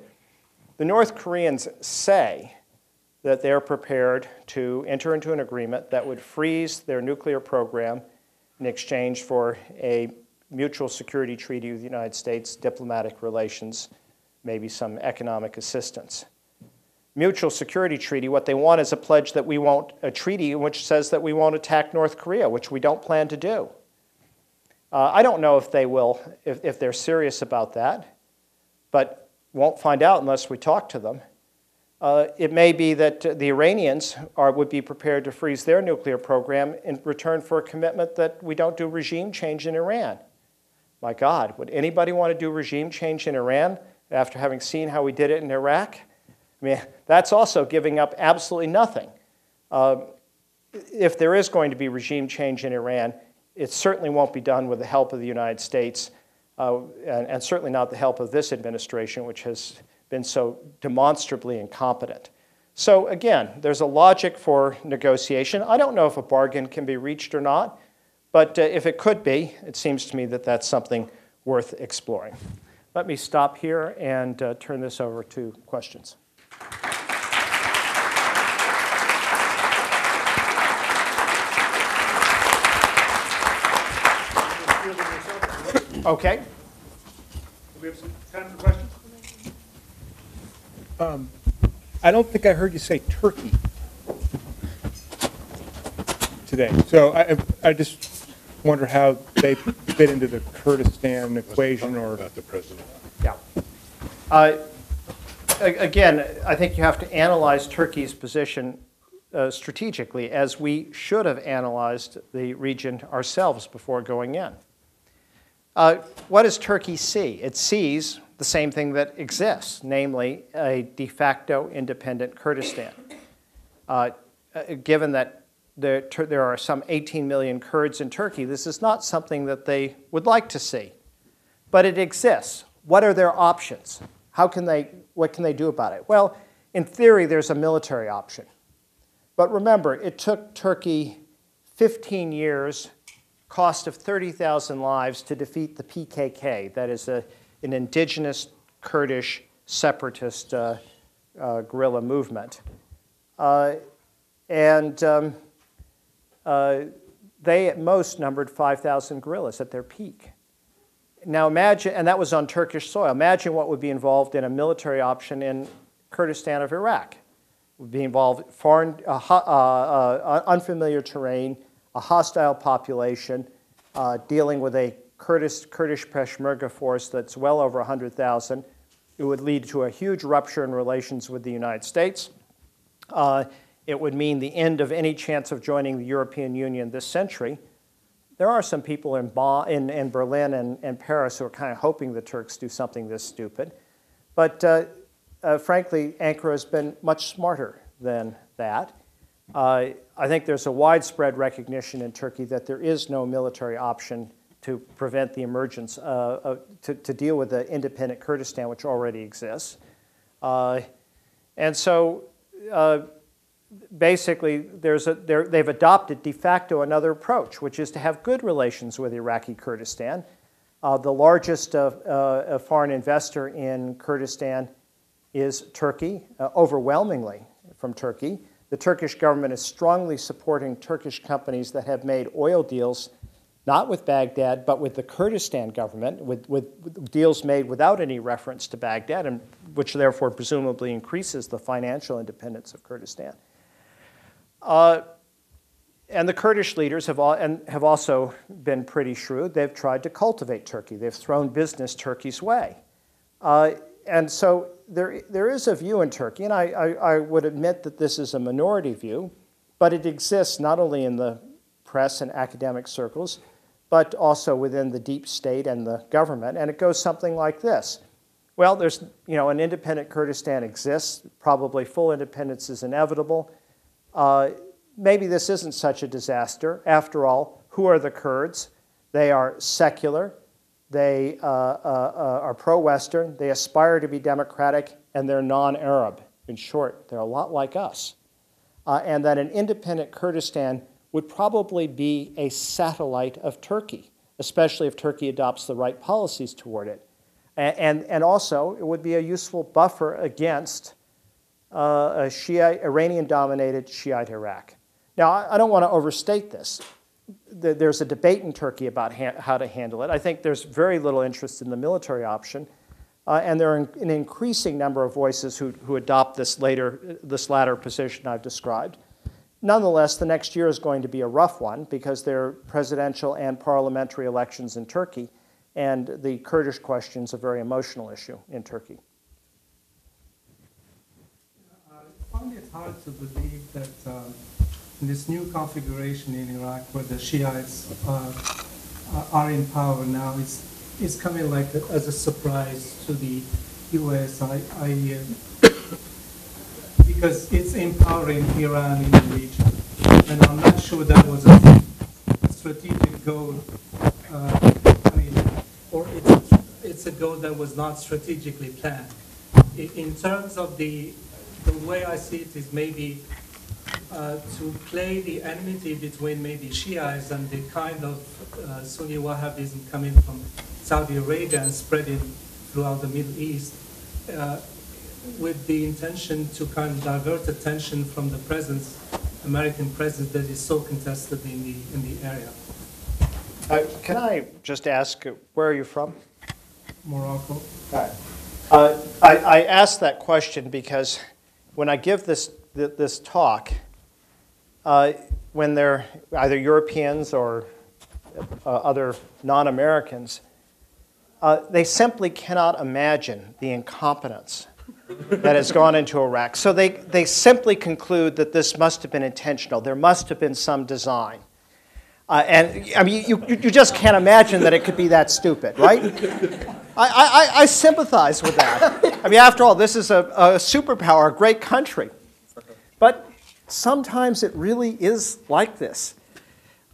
The North Koreans say that they're prepared to enter into an agreement that would freeze their nuclear program in exchange for a mutual security treaty with the United States, diplomatic relations, maybe some economic assistance. Mutual security treaty, what they want is a pledge that we won't, a treaty which says that we won't attack North Korea, which we don't plan to do. Uh, I don't know if they will, if, if they're serious about that, but won't find out unless we talk to them. Uh, it may be that the Iranians are, would be prepared to freeze their nuclear program in return for a commitment that we don't do regime change in Iran. My God, would anybody want to do regime change in Iran after having seen how we did it in Iraq? I mean, that's also giving up absolutely nothing. Uh, if there is going to be regime change in Iran, it certainly won't be done with the help of the United States, uh, and, and, certainly not the help of this administration, which has been so demonstrably incompetent. So, again, there's a logic for negotiation. I don't know if a bargain can be reached or not. But uh, if it could be, it seems to me that that's something worth exploring. Let me stop here and uh, turn this over to questions. Okay. We have some time for questions. Um, I don't think I heard you say Turkey today. So I, I just wonder how they fit into the Kurdistan equation or. About the president. Yeah. Uh, again, I think you have to analyze Turkey's position uh, strategically, as we should have analyzed the region ourselves before going in. Uh, what does Turkey see? It sees the same thing that exists, namely a de facto independent Kurdistan. Uh, uh given that there, there are some 18 million Kurds in Turkey. This is not something that they would like to see. But it exists. What are their options? How can they, what can they do about it? Well, in theory, there's a military option. But remember, it took Turkey 15 years, cost of 30,000 lives to defeat the PKK, that is a, an indigenous Kurdish separatist uh, uh, guerrilla movement. Uh, and um, uh, they at most numbered 5,000 guerrillas at their peak. Now imagine, and that was on Turkish soil. Imagine what would be involved in a military option in Kurdistan of Iraq. It would be involved foreign, uh, uh, uh, unfamiliar terrain, a hostile population, uh, dealing with a Kurdish, Kurdish Peshmerga force that's well over 100,000. It would lead to a huge rupture in relations with the United States. It would mean the end of any chance of joining the European Union this century. There are some people in, in, in Berlin and, and, Paris who are kind of hoping the Turks do something this stupid. But uh, uh, frankly, Ankara has been much smarter than that. Uh, I think there's a widespread recognition in Turkey that there is no military option to prevent the emergence, uh, to, to deal with the independent Kurdistan, which already exists. Uh, and so uh, basically, there's a, they've adopted de facto another approach, which is to have good relations with Iraqi Kurdistan. Uh, the largest uh, uh, foreign investor in Kurdistan is Turkey, uh, overwhelmingly from Turkey. The Turkish government is strongly supporting Turkish companies that have made oil deals, not with Baghdad, but with the Kurdistan government, with, with, with deals made without any reference to Baghdad, and which therefore presumably increases the financial independence of Kurdistan. Uh, and the Kurdish leaders have, all, and have also been pretty shrewd. They've tried to cultivate Turkey. They've thrown business Turkey's way. Uh, and so there, there is a view in Turkey, and I, I, I would admit that this is a minority view, but it exists not only in the press and academic circles, but also within the deep state and the government. And it goes something like this. Well, there's, you know, an independent Kurdistan exists. Probably full independence is inevitable. Uh, maybe this isn't such a disaster. After all, who are the Kurds? They are secular, they uh, uh, uh, are pro Western, they aspire to be democratic, and they're non Arab. In short, they're a lot like us. Uh, and that an independent Kurdistan would probably be a satellite of Turkey, especially if Turkey adopts the right policies toward it. And, and, and also, it would be a useful buffer against uh, a Shiite, Iranian-dominated Shiite Iraq. Now, I, I don't want to overstate this. Th- There's a debate in Turkey about how to handle it. I think there's very little interest in the military option, uh, and there are an, an increasing number of voices who, who adopt this later, this latter position I've described. Nonetheless, the next year is going to be a rough one because there are presidential and parliamentary elections in Turkey, and the Kurdish question is a very emotional issue in Turkey. Find it hard to believe that um, in this new configuration in Iraq, where the Shiites uh, are in power now, it's, it's coming like a, as a surprise to the U.S. I, I, uh, because it's empowering Iran in the region, and I'm not sure that was a strategic goal. Uh, I mean, or it's, it's a goal that was not strategically planned. In terms of the the way I see it is maybe uh, to play the enmity between maybe Shiites and the kind of uh, Sunni Wahhabism coming from Saudi Arabia and spreading throughout the Middle East, uh, with the intention to kind of divert attention from the presence, American presence that is so contested in the in the area. Uh, can I just ask, uh, where are you from? Morocco. Uh, I, I ask that question because when I give this, this talk, uh, when they're either Europeans or uh, other non Americans, uh, they simply cannot imagine the incompetence that has gone into Iraq. So they, they simply conclude that this must have been intentional. There must have been some design. Uh, and I mean, you, you you just can't imagine that it could be that stupid, right? I, I, I sympathize with that. I mean, after all, this is a, a superpower, a great country. But sometimes it really is like this.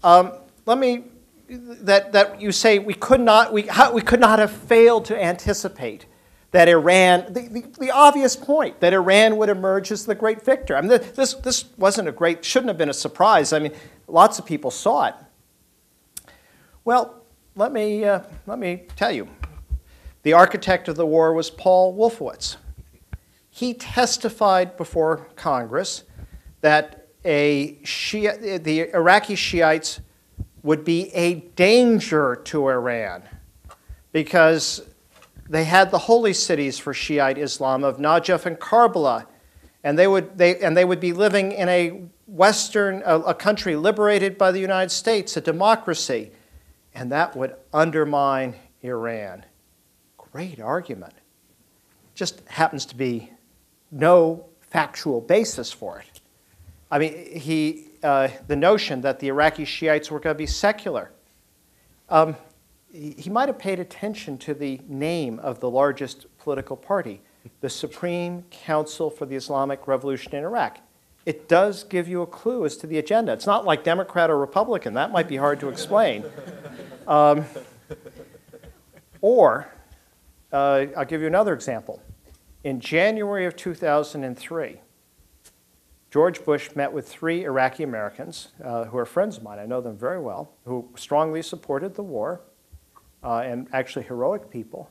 Um, let me, that, that you say we could not, we, how, we could not have failed to anticipate that Iran, the, the, the obvious point, that Iran would emerge as the great victor. I mean, this, this wasn't a great, shouldn't have been a surprise. I mean, lots of people saw it. Well, let me, uh, let me tell you. The architect of the war was Paul Wolfowitz. He testified before Congress that a Shia, the Iraqi Shiites would be a danger to Iran because they had the holy cities for Shiite Islam of Najaf and Karbala, and they would, they, and they would be living in a Western, a, a country liberated by the United States, a democracy, and that would undermine Iran. Great argument. Just happens to be no factual basis for it. I mean, he, uh, the notion that the Iraqi Shiites were going to be secular. Um, he, might have paid attention to the name of the largest political party, the Supreme Council for the Islamic Revolution in Iraq. It does give you a clue as to the agenda. It's not like Democrat or Republican. That might be hard to explain. Um, or, uh, I'll give you another example. In January of 2003, George Bush met with three Iraqi Americans uh, who are friends of mine. I know them very well, who strongly supported the war uh, and actually heroic people.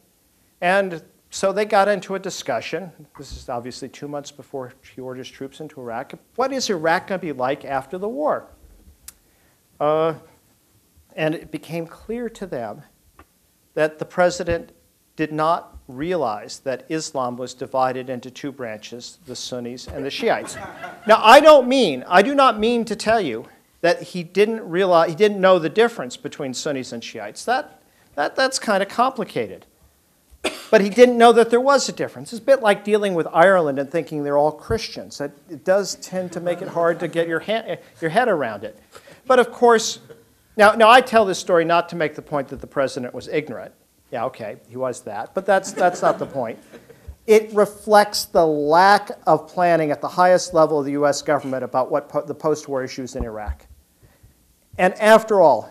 And so they got into a discussion. This is obviously two months before he orders troops into Iraq. What is Iraq going to be like after the war? Uh, and it became clear to them that the president did not realize that Islam was divided into two branches, the Sunnis and the Shiites. Now, I don't mean, I do not mean to tell you that he didn't realize, he didn't know the difference between Sunnis and Shiites. That, that, that's kind of complicated. But he didn't know that there was a difference. It's a bit like dealing with Ireland and thinking they're all Christians. It, it does tend to make it hard to get your, ha- your head around it. But of course, now, now I tell this story not to make the point that the president was ignorant. Yeah, okay, he was that, but that's, that's not the point. It reflects the lack of planning at the highest level of the US government about what po- the post war issues in Iraq. And after all,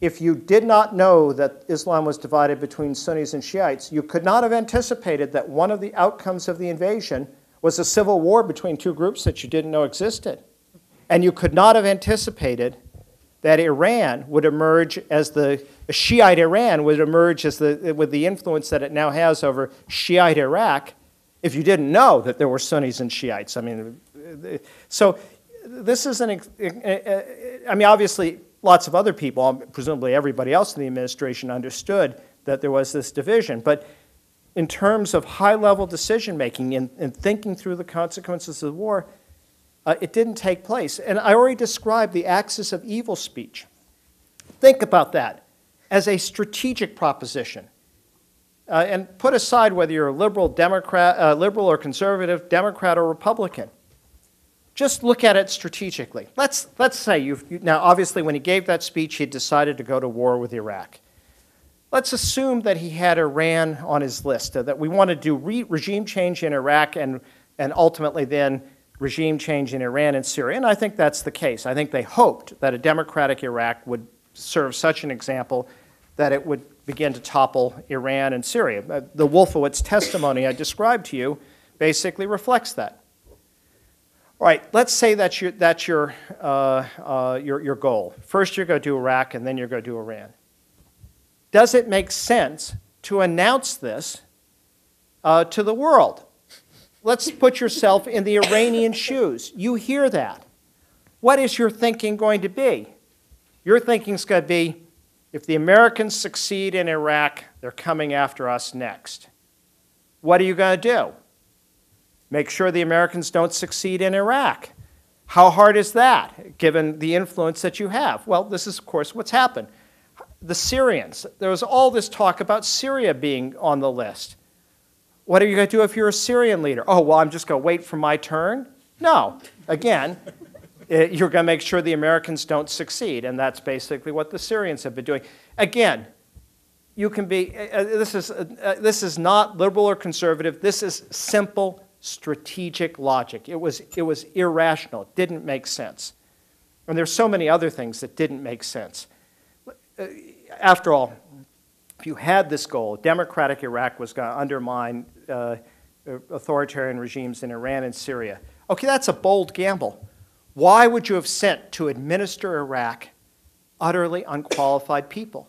if you did not know that Islam was divided between Sunnis and Shiites, you could not have anticipated that one of the outcomes of the invasion was a civil war between two groups that you didn't know existed. And you could not have anticipated that Iran would emerge as the Shiite Iran would emerge as the, with the influence that it now has over Shiite Iraq if you didn't know that there were Sunnis and Shiites. I mean, so this is an, I mean, obviously, lots of other people, presumably everybody else in the administration, understood that there was this division. But in terms of high level decision making and, and thinking through the consequences of the war, uh, it didn't take place. And I already described the axis of evil speech. Think about that as a strategic proposition. Uh, and put aside whether you're a liberal, Democrat, uh, liberal or conservative, Democrat or Republican. Just look at it strategically. Let's, let's say you've, you, now obviously when he gave that speech, he decided to go to war with Iraq. Let's assume that he had Iran on his list, uh, that we want to do re- regime change in Iraq and, and ultimately then regime change in Iran and Syria. And I think that's the case. I think they hoped that a democratic Iraq would serve such an example that it would begin to topple Iran and Syria. Uh, the Wolfowitz testimony I described to you basically reflects that. All right, let's say that's your, that's your, uh, uh, your, your goal. First, you're going to do Iraq, and then you're going to do Iran. Does it make sense to announce this uh, to the world? Let's put yourself in the Iranian shoes. You hear that. What is your thinking going to be? Your thinking's going to be if the Americans succeed in Iraq, they're coming after us next. What are you going to do? Make sure the Americans don't succeed in Iraq. How hard is that, given the influence that you have? Well, this is, of course, what's happened. The Syrians, there was all this talk about Syria being on the list. What are you going to do if you're a Syrian leader? Oh, well, I'm just going to wait for my turn? No. Again, you're going to make sure the Americans don't succeed, and that's basically what the Syrians have been doing. Again, you can be, uh, this, is, uh, this is not liberal or conservative, this is simple strategic logic. It was, it was irrational, it didn't make sense. And there's so many other things that didn't make sense. After all, if you had this goal, democratic Iraq was going to undermine uh, authoritarian regimes in Iran and Syria. Okay, that's a bold gamble. Why would you have sent to administer Iraq utterly unqualified people?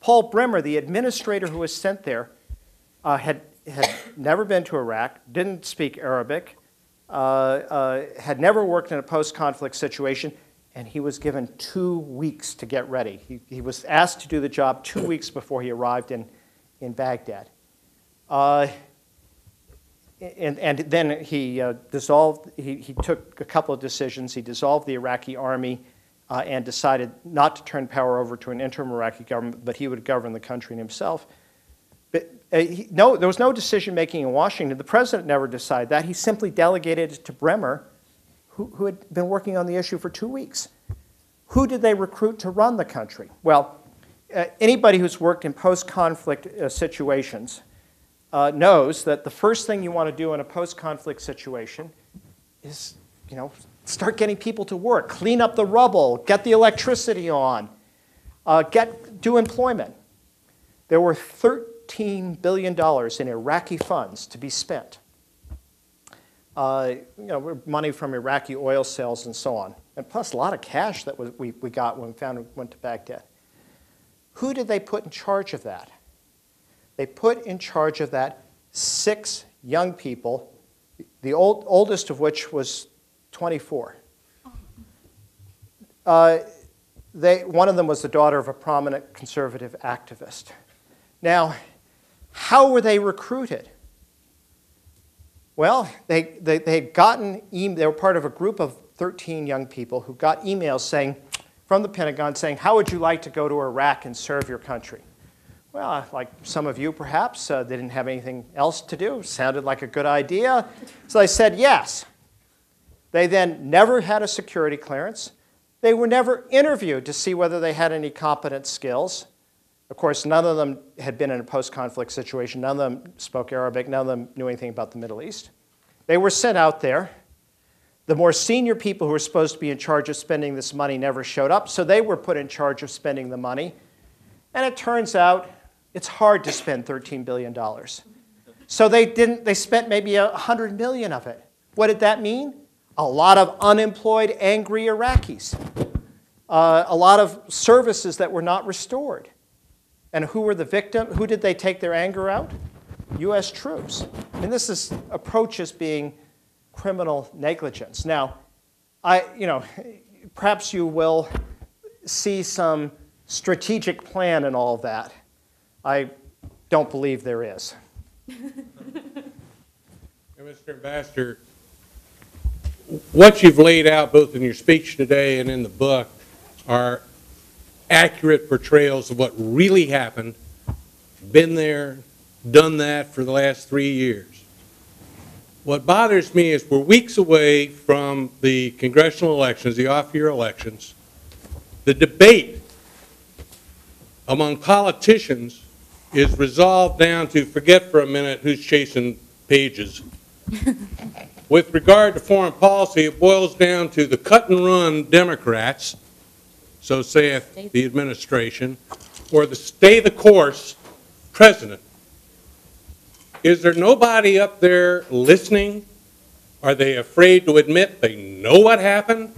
Paul Bremer, the administrator who was sent there, uh, had, had never been to Iraq, didn't speak Arabic, uh, uh had never worked in a post conflict situation, and he was given two weeks to get ready. He, he was asked to do the job two weeks before he arrived in, in Baghdad. And, and then he uh, dissolved, he, he took a couple of decisions. He dissolved the Iraqi army uh, and decided not to turn power over to an interim Iraqi government, but he would govern the country himself. But uh, he, no, there was no decision making in Washington. The president never decided that. He simply delegated it to Bremer who, who had been working on the issue for two weeks. Who did they recruit to run the country? Well, uh, anybody who's worked in post conflict uh, situations uh, knows that the first thing you want to do in a post conflict situation is, you know, start getting people to work, clean up the rubble, get the electricity on, uh, get, do employment. There were 13 $13 billion in Iraqi funds to be spent. Uh, you know, money from Iraqi oil sales and so on, and plus a lot of cash that we, we got when we found went to Baghdad. Who did they put in charge of that? They put in charge of that six young people, the old, oldest of which was 24. Uh, they, one of them was the daughter of a prominent conservative activist. Now, how were they recruited? Well, they, they, they had gotten, e- they were part of a group of 13 young people who got emails saying, from the Pentagon saying, How would you like to go to Iraq and serve your country? Well, like some of you perhaps, uh, they didn't have anything else to do. Sounded like a good idea. So they said yes. They then never had a security clearance. They were never interviewed to see whether they had any competent skills. Of course, none of them had been in a post conflict situation. None of them spoke Arabic. None of them knew anything about the Middle East. They were sent out there. The more senior people who were supposed to be in charge of spending this money never showed up, so they were put in charge of spending the money. And it turns out it's hard to spend $13 billion. So they, didn't, they spent maybe 100 million of it. What did that mean? A lot of unemployed, angry Iraqis. Uh, a lot of services that were not restored. And who were the victim? Who did they take their anger out? U.S. troops. And this is approaches being criminal negligence. Now, I, you know, perhaps you will see some strategic plan in all that. I don't believe there is. Mr. Ambassador, what you've laid out both in your speech today and in the book are accurate portrayals of what really happened, been there, done that for the last three years. What bothers me is we're weeks away from the congressional elections, the off-year elections. The debate among politicians is resolved down to forget for a minute who's chasing pages. With regard to foreign policy, it boils down to the cut-and-run Democrats, so saith the administration, or the stay-the-course president. Is there nobody up there listening? Are they afraid to admit they know what happened?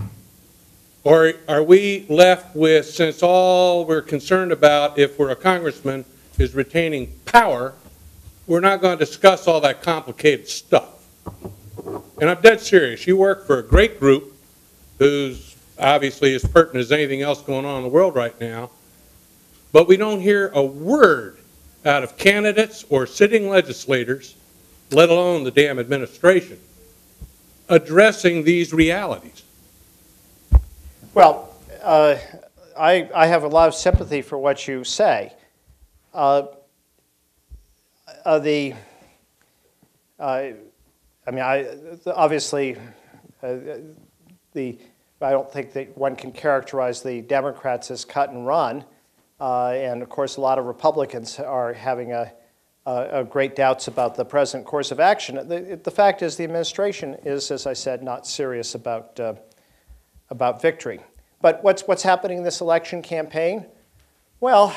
Or are we left with, since all we're concerned about, if we're a congressman, is retaining power, we're not going to discuss all that complicated stuff? And I'm dead serious. You work for a great group who's obviously as pertinent as anything else going on in the world right now, but we don't hear a word out of candidates or sitting legislators, let alone the damn administration, addressing these realities. Well, uh, I, I have a lot of sympathy for what you say. Uh, uh, the, uh, I mean, I, obviously, uh, the, I don't think that one can characterize the Democrats as cut and run. Uh, and of course, a lot of Republicans are having a, great doubts about the present course of action. The, the, fact is, the administration is, as I said, not serious about, uh, about victory. But what's, what's happening in this election campaign? Well,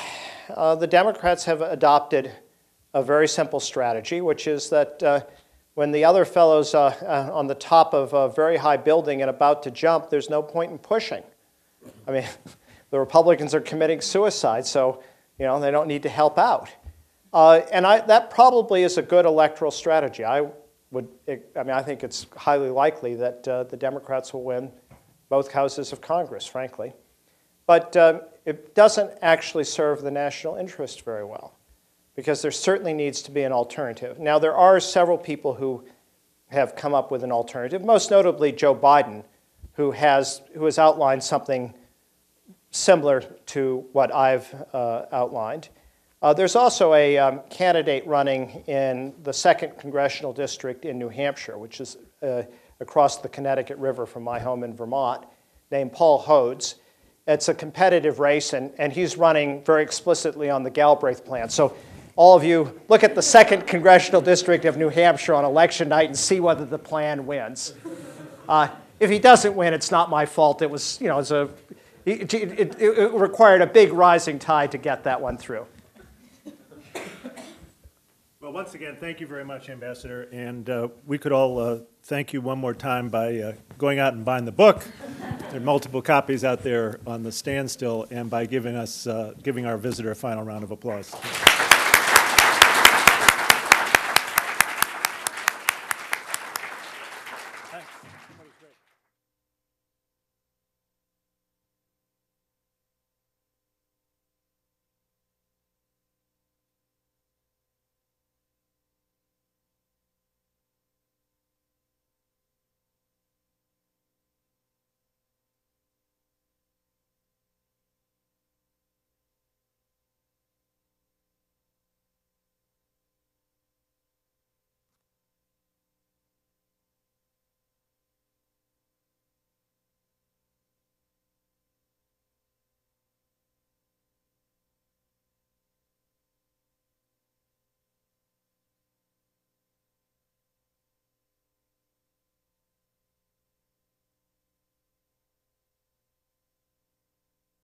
uh, the Democrats have adopted a very simple strategy, which is that uh, when the other fellow's uh, uh, on the top of a very high building and about to jump, there's no point in pushing. I mean, the Republicans are committing suicide, so you know they don't need to help out. Uh, and I, that probably is a good electoral strategy. I would, I mean, I think it's highly likely that uh, the Democrats will win both houses of Congress, frankly. But um, it doesn't actually serve the national interest very well because there certainly needs to be an alternative. Now, there are several people who have come up with an alternative, most notably Joe Biden, who has, who has outlined something similar to what I've uh, outlined. Uh, there's also a um, candidate running in the 2nd Congressional District in New Hampshire, which is uh, across the Connecticut River from my home in Vermont, named Paul Hodes. It's a competitive race, and, and he's running very explicitly on the Galbraith plan. So, all of you, look at the 2nd Congressional District of New Hampshire on election night and see whether the plan wins. Uh, if he doesn't win, it's not my fault. It was, you know, it's a it, it, it, required a big rising tide to get that one through. Well, once again, thank you very much, Ambassador, and uh, we could all uh, thank you one more time by uh, going out and buying the book. There are multiple copies out there on the stand still, and by giving us, uh, giving our visitor a final round of applause.